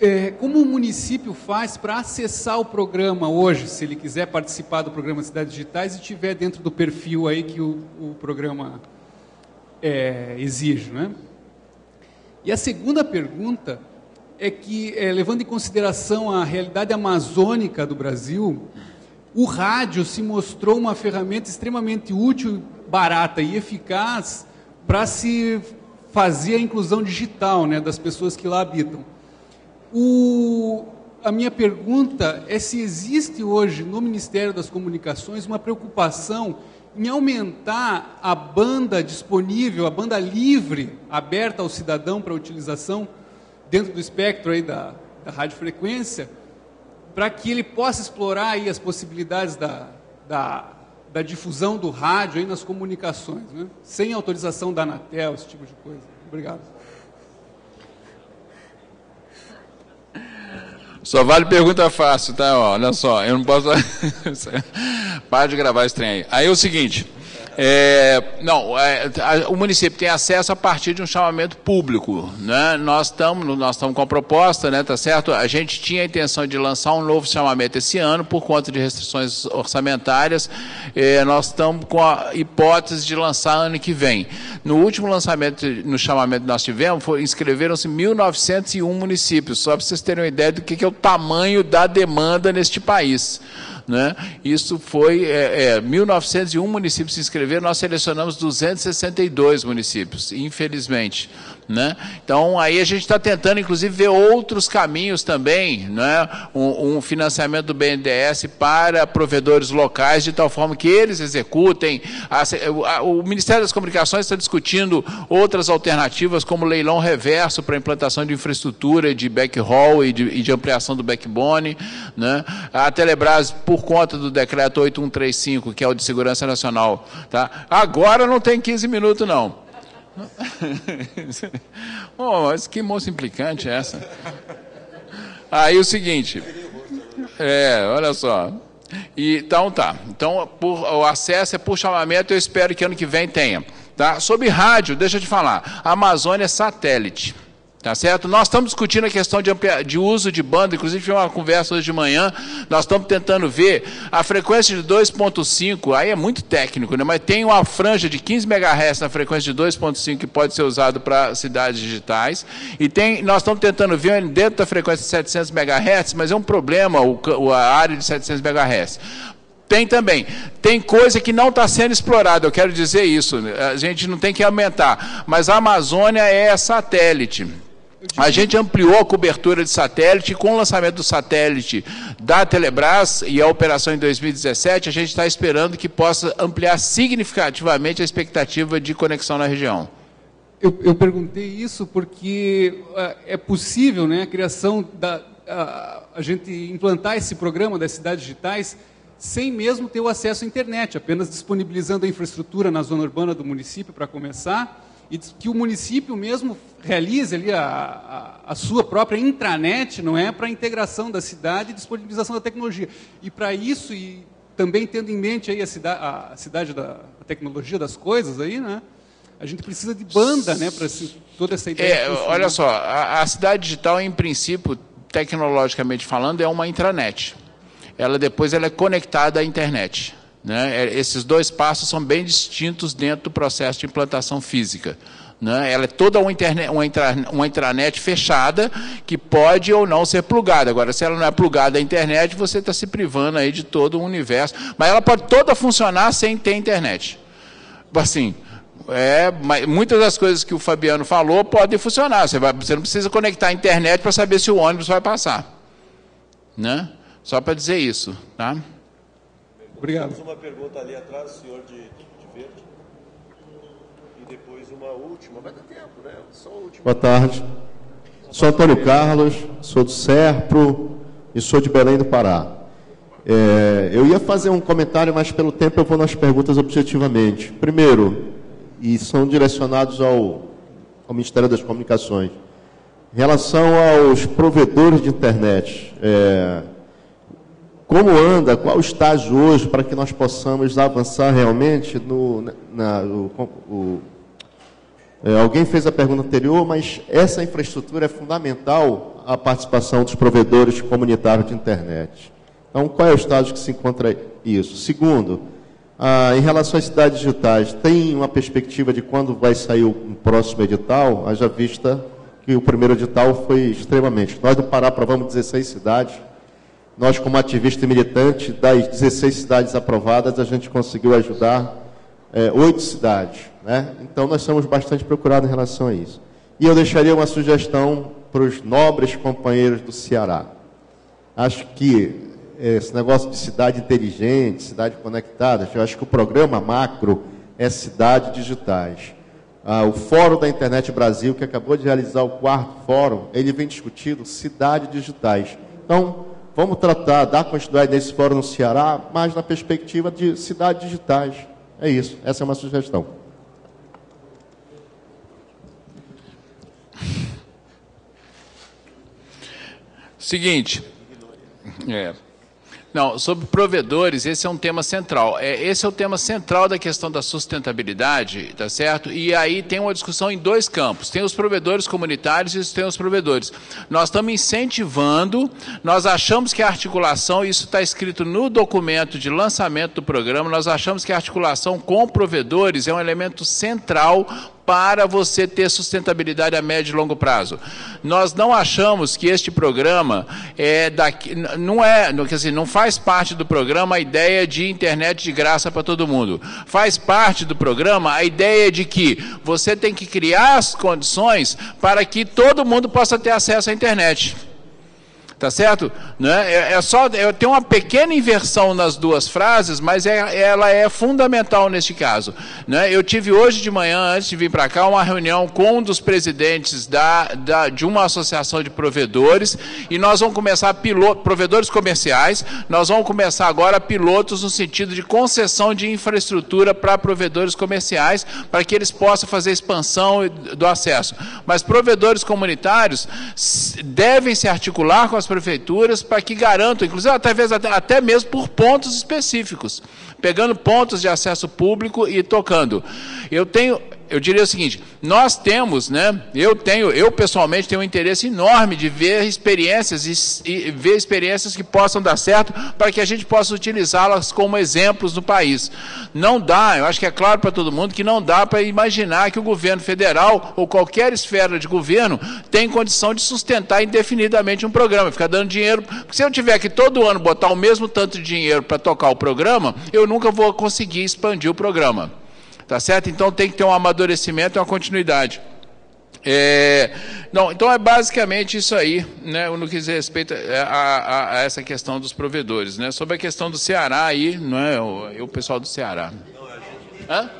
É, como o município faz para acessar o programa hoje, se ele quiser participar do programa Cidades Digitais e estiver dentro do perfil aí que o, o programa é, exige, né? E a segunda pergunta é que, é, levando em consideração a realidade amazônica do Brasil, o rádio se mostrou uma ferramenta extremamente útil, barata e eficaz para se fazer a inclusão digital né, das pessoas que lá habitam. O, a minha pergunta é se existe hoje no Ministério das Comunicações uma preocupação em aumentar a banda disponível, a banda livre, aberta ao cidadão para utilização dentro do espectro aí da, da radiofrequência, para que ele possa explorar aí as possibilidades da, da, da difusão do rádio aí nas comunicações, né? sem autorização da Anatel, esse tipo de coisa. Obrigado. Só vale pergunta fácil, tá? Olha só, eu não posso. Para de gravar esse trem aí. Aí é o seguinte. É, não, é, a, o município tem acesso a partir de um chamamento público. Né? Nós estamos nós com a proposta, né, tá certo? A gente tinha a intenção de lançar um novo chamamento esse ano, por conta de restrições orçamentárias. É, nós estamos com a hipótese de lançar ano que vem. No último lançamento, no chamamento que nós tivemos, inscreveram-se 1.901 municípios, só para vocês terem uma ideia do que, que é o tamanho da demanda neste país. Né? Isso foi é, é, 1.901 municípios se inscreveram, nós selecionamos 262 municípios, infelizmente. Né? Então, aí a gente está tentando, inclusive, ver outros caminhos também, né? um, um, financiamento do BNDES para provedores locais, de tal forma que eles executem. A, a, o Ministério das Comunicações está discutindo outras alternativas, como leilão reverso para implantação de infraestrutura de backhaul e de, e de ampliação do backbone. Né? A Telebrás, por conta do decreto 8135, que é o de segurança nacional, tá? agora não tem 15 minutos, não. oh, mas que moça implicante é essa? Aí o seguinte, é, olha só. E, então tá. Então por, o acesso é por chamamento. Eu espero que ano que vem tenha. Tá? Sobre rádio, deixa eu te falar. Amazônia é satélite. Tá certo? Nós estamos discutindo a questão de, de uso de banda, inclusive tive uma conversa hoje de manhã, nós estamos tentando ver a frequência de 2.5, aí é muito técnico, né? mas tem uma franja de 15 MHz na frequência de 2.5 que pode ser usado para cidades digitais, e tem, nós estamos tentando ver dentro da frequência de 700 MHz, mas é um problema o, a área de 700 MHz. Tem também. Tem coisa que não está sendo explorada, eu quero dizer isso. Né? A gente não tem que aumentar. Mas a Amazônia é satélite. A gente ampliou a cobertura de satélite com o lançamento do satélite da Telebrás e a operação em 2017, a gente está esperando que possa ampliar significativamente a expectativa de conexão na região. Eu, eu perguntei isso porque uh, é possível né, a criação da. Uh, a gente implantar esse programa das cidades digitais sem mesmo ter o acesso à internet, apenas disponibilizando a infraestrutura na zona urbana do município para começar e que o município mesmo realize ali a, a, a sua própria intranet, não é, para a integração da cidade e disponibilização da tecnologia. E para isso, e também tendo em mente aí a, cida, a cidade da a tecnologia das coisas aí, né? A gente precisa de banda, né, para toda essa ideia. É, olha só, a, a cidade digital, em princípio, tecnologicamente falando, é uma intranet. Ela depois ela é conectada à internet. Né? É, esses dois passos são bem distintos dentro do processo de implantação física. Né? Ela é toda uma, uma, intra, uma intranet fechada que pode ou não ser plugada. Agora, se ela não é plugada à internet, você está se privando aí de todo o universo. Mas ela pode toda funcionar sem ter internet. Assim, é, muitas das coisas que o Fabiano falou podem funcionar. Você, vai, você não precisa conectar a internet para saber se o ônibus vai passar. Né? Só para dizer isso. Tá? Obrigado. Temos uma pergunta ali atrás, senhor de, de verde. E depois uma última, vai dar tempo, né? Só a última. Boa tarde. Sou Antônio Carlos, sou do SERPRO e sou de Belém do Pará. É, eu ia fazer um comentário, mas pelo tempo eu vou nas perguntas objetivamente. Primeiro, e são direcionados ao, ao Ministério das Comunicações. Em relação aos provedores de internet, é, como anda, qual o estágio hoje para que nós possamos avançar realmente no. Na, o, o, é, alguém fez a pergunta anterior, mas essa infraestrutura é fundamental à participação dos provedores comunitários de internet. Então, qual é o estágio que se encontra isso? Segundo, ah, em relação às cidades digitais, tem uma perspectiva de quando vai sair o próximo edital, haja vista que o primeiro edital foi extremamente. Nós do Pará aprovamos 16 cidades, nós, como ativista e militante, das 16 cidades aprovadas, a gente conseguiu ajudar é, oito é, cidades. Né? Então, nós somos bastante procurados em relação a isso. E eu deixaria uma sugestão para os nobres companheiros do Ceará. Acho que esse negócio de cidade inteligente, cidade conectada, eu acho que o programa macro é cidades digitais. Ah, o Fórum da Internet Brasil, que acabou de realizar o quarto fórum, ele vem discutindo cidades digitais. Então, vamos tratar, dar continuidade nesse fórum no Ceará, mas na perspectiva de cidades digitais. É isso, essa é uma sugestão. Seguinte, é, não, sobre provedores, esse é um tema central. É, esse é o tema central da questão da sustentabilidade, tá certo? E aí tem uma discussão em dois campos. Tem os provedores comunitários e tem os provedores. Nós estamos incentivando, nós achamos que a articulação, isso está escrito no documento de lançamento do programa, nós achamos que a articulação com provedores é um elemento central para você ter sustentabilidade a médio e longo prazo. Nós não achamos que este programa é daqui, não é, quer dizer, não faz parte do programa a ideia de internet de graça para todo mundo. Faz parte do programa a ideia de que você tem que criar as condições para que todo mundo possa ter acesso à internet. Tá certo? Né? É, é só é, tem uma pequena inversão nas duas frases, mas é, ela é fundamental neste caso. Né? Eu tive hoje de manhã, antes de vir para cá, uma reunião com um dos presidentes da, da, de uma associação de provedores e nós vamos começar piloto, provedores comerciais. Nós vamos começar agora pilotos no sentido de concessão de infraestrutura para provedores comerciais, para que eles possam fazer expansão do acesso. Mas provedores comunitários devem se articular com as prefeituras para que garantam, inclusive até, até mesmo por pontos específicos, pegando pontos de acesso público e tocando. Eu tenho eu diria o seguinte: nós temos, né? Eu tenho, eu pessoalmente tenho um interesse enorme de ver experiências e, e ver experiências que possam dar certo para que a gente possa utilizá-las como exemplos no país. Não dá, eu acho que é claro para todo mundo que não dá para imaginar que o governo federal ou qualquer esfera de governo tem condição de sustentar indefinidamente um programa, ficar dando dinheiro. Porque se eu tiver que todo ano botar o mesmo tanto de dinheiro para tocar o programa, eu nunca vou conseguir expandir o programa. Tá certo? Então tem que ter um amadurecimento e uma continuidade. É, não, então é basicamente isso aí, né, no que diz respeito a, a, a, essa questão dos provedores. Né, sobre a questão do Ceará aí, não é, o, o pessoal do Ceará. Hã?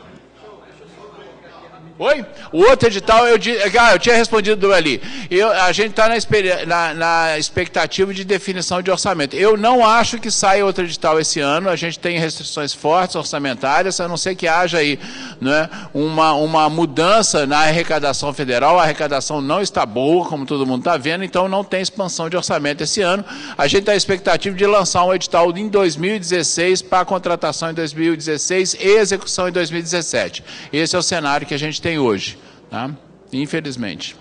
Oi? O outro edital, eu, ah, eu tinha respondido ali. Eu, a gente está na, na, na, expectativa de definição de orçamento. Eu não acho que saia outro edital esse ano. A gente tem restrições fortes orçamentárias, a não ser que haja aí né, uma, uma mudança na arrecadação federal. A arrecadação não está boa, como todo mundo está vendo, então não tem expansão de orçamento esse ano. A gente está na expectativa de lançar um edital em 2016 para contratação em 2016 e execução em 2017. Esse é o cenário que a gente tem tem hoje, tá? infelizmente.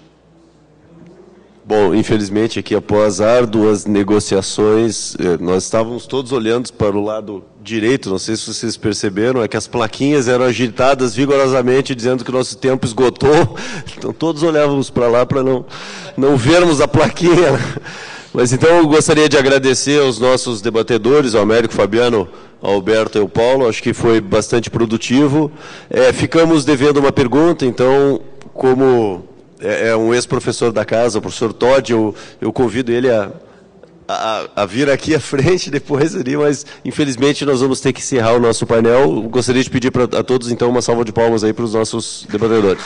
Bom, infelizmente aqui após árduas negociações, eh, nós estávamos todos olhando para o lado direito, não sei se vocês perceberam, é que as plaquinhas eram agitadas vigorosamente dizendo que o nosso tempo esgotou, então todos olhávamos para lá para não, não vermos a plaquinha. Mas então eu gostaria de agradecer aos nossos debatedores, ao Américo Fabiano Alberto e o Paulo, acho que foi bastante produtivo. É, ficamos devendo uma pergunta, então, como é, é um ex-professor da casa, o professor Todd, eu, eu convido ele a, a, a, vir aqui à frente depois ali, mas infelizmente nós vamos ter que encerrar o nosso painel. Gostaria de pedir para a todos, então, uma salva de palmas aí para os nossos debatedores.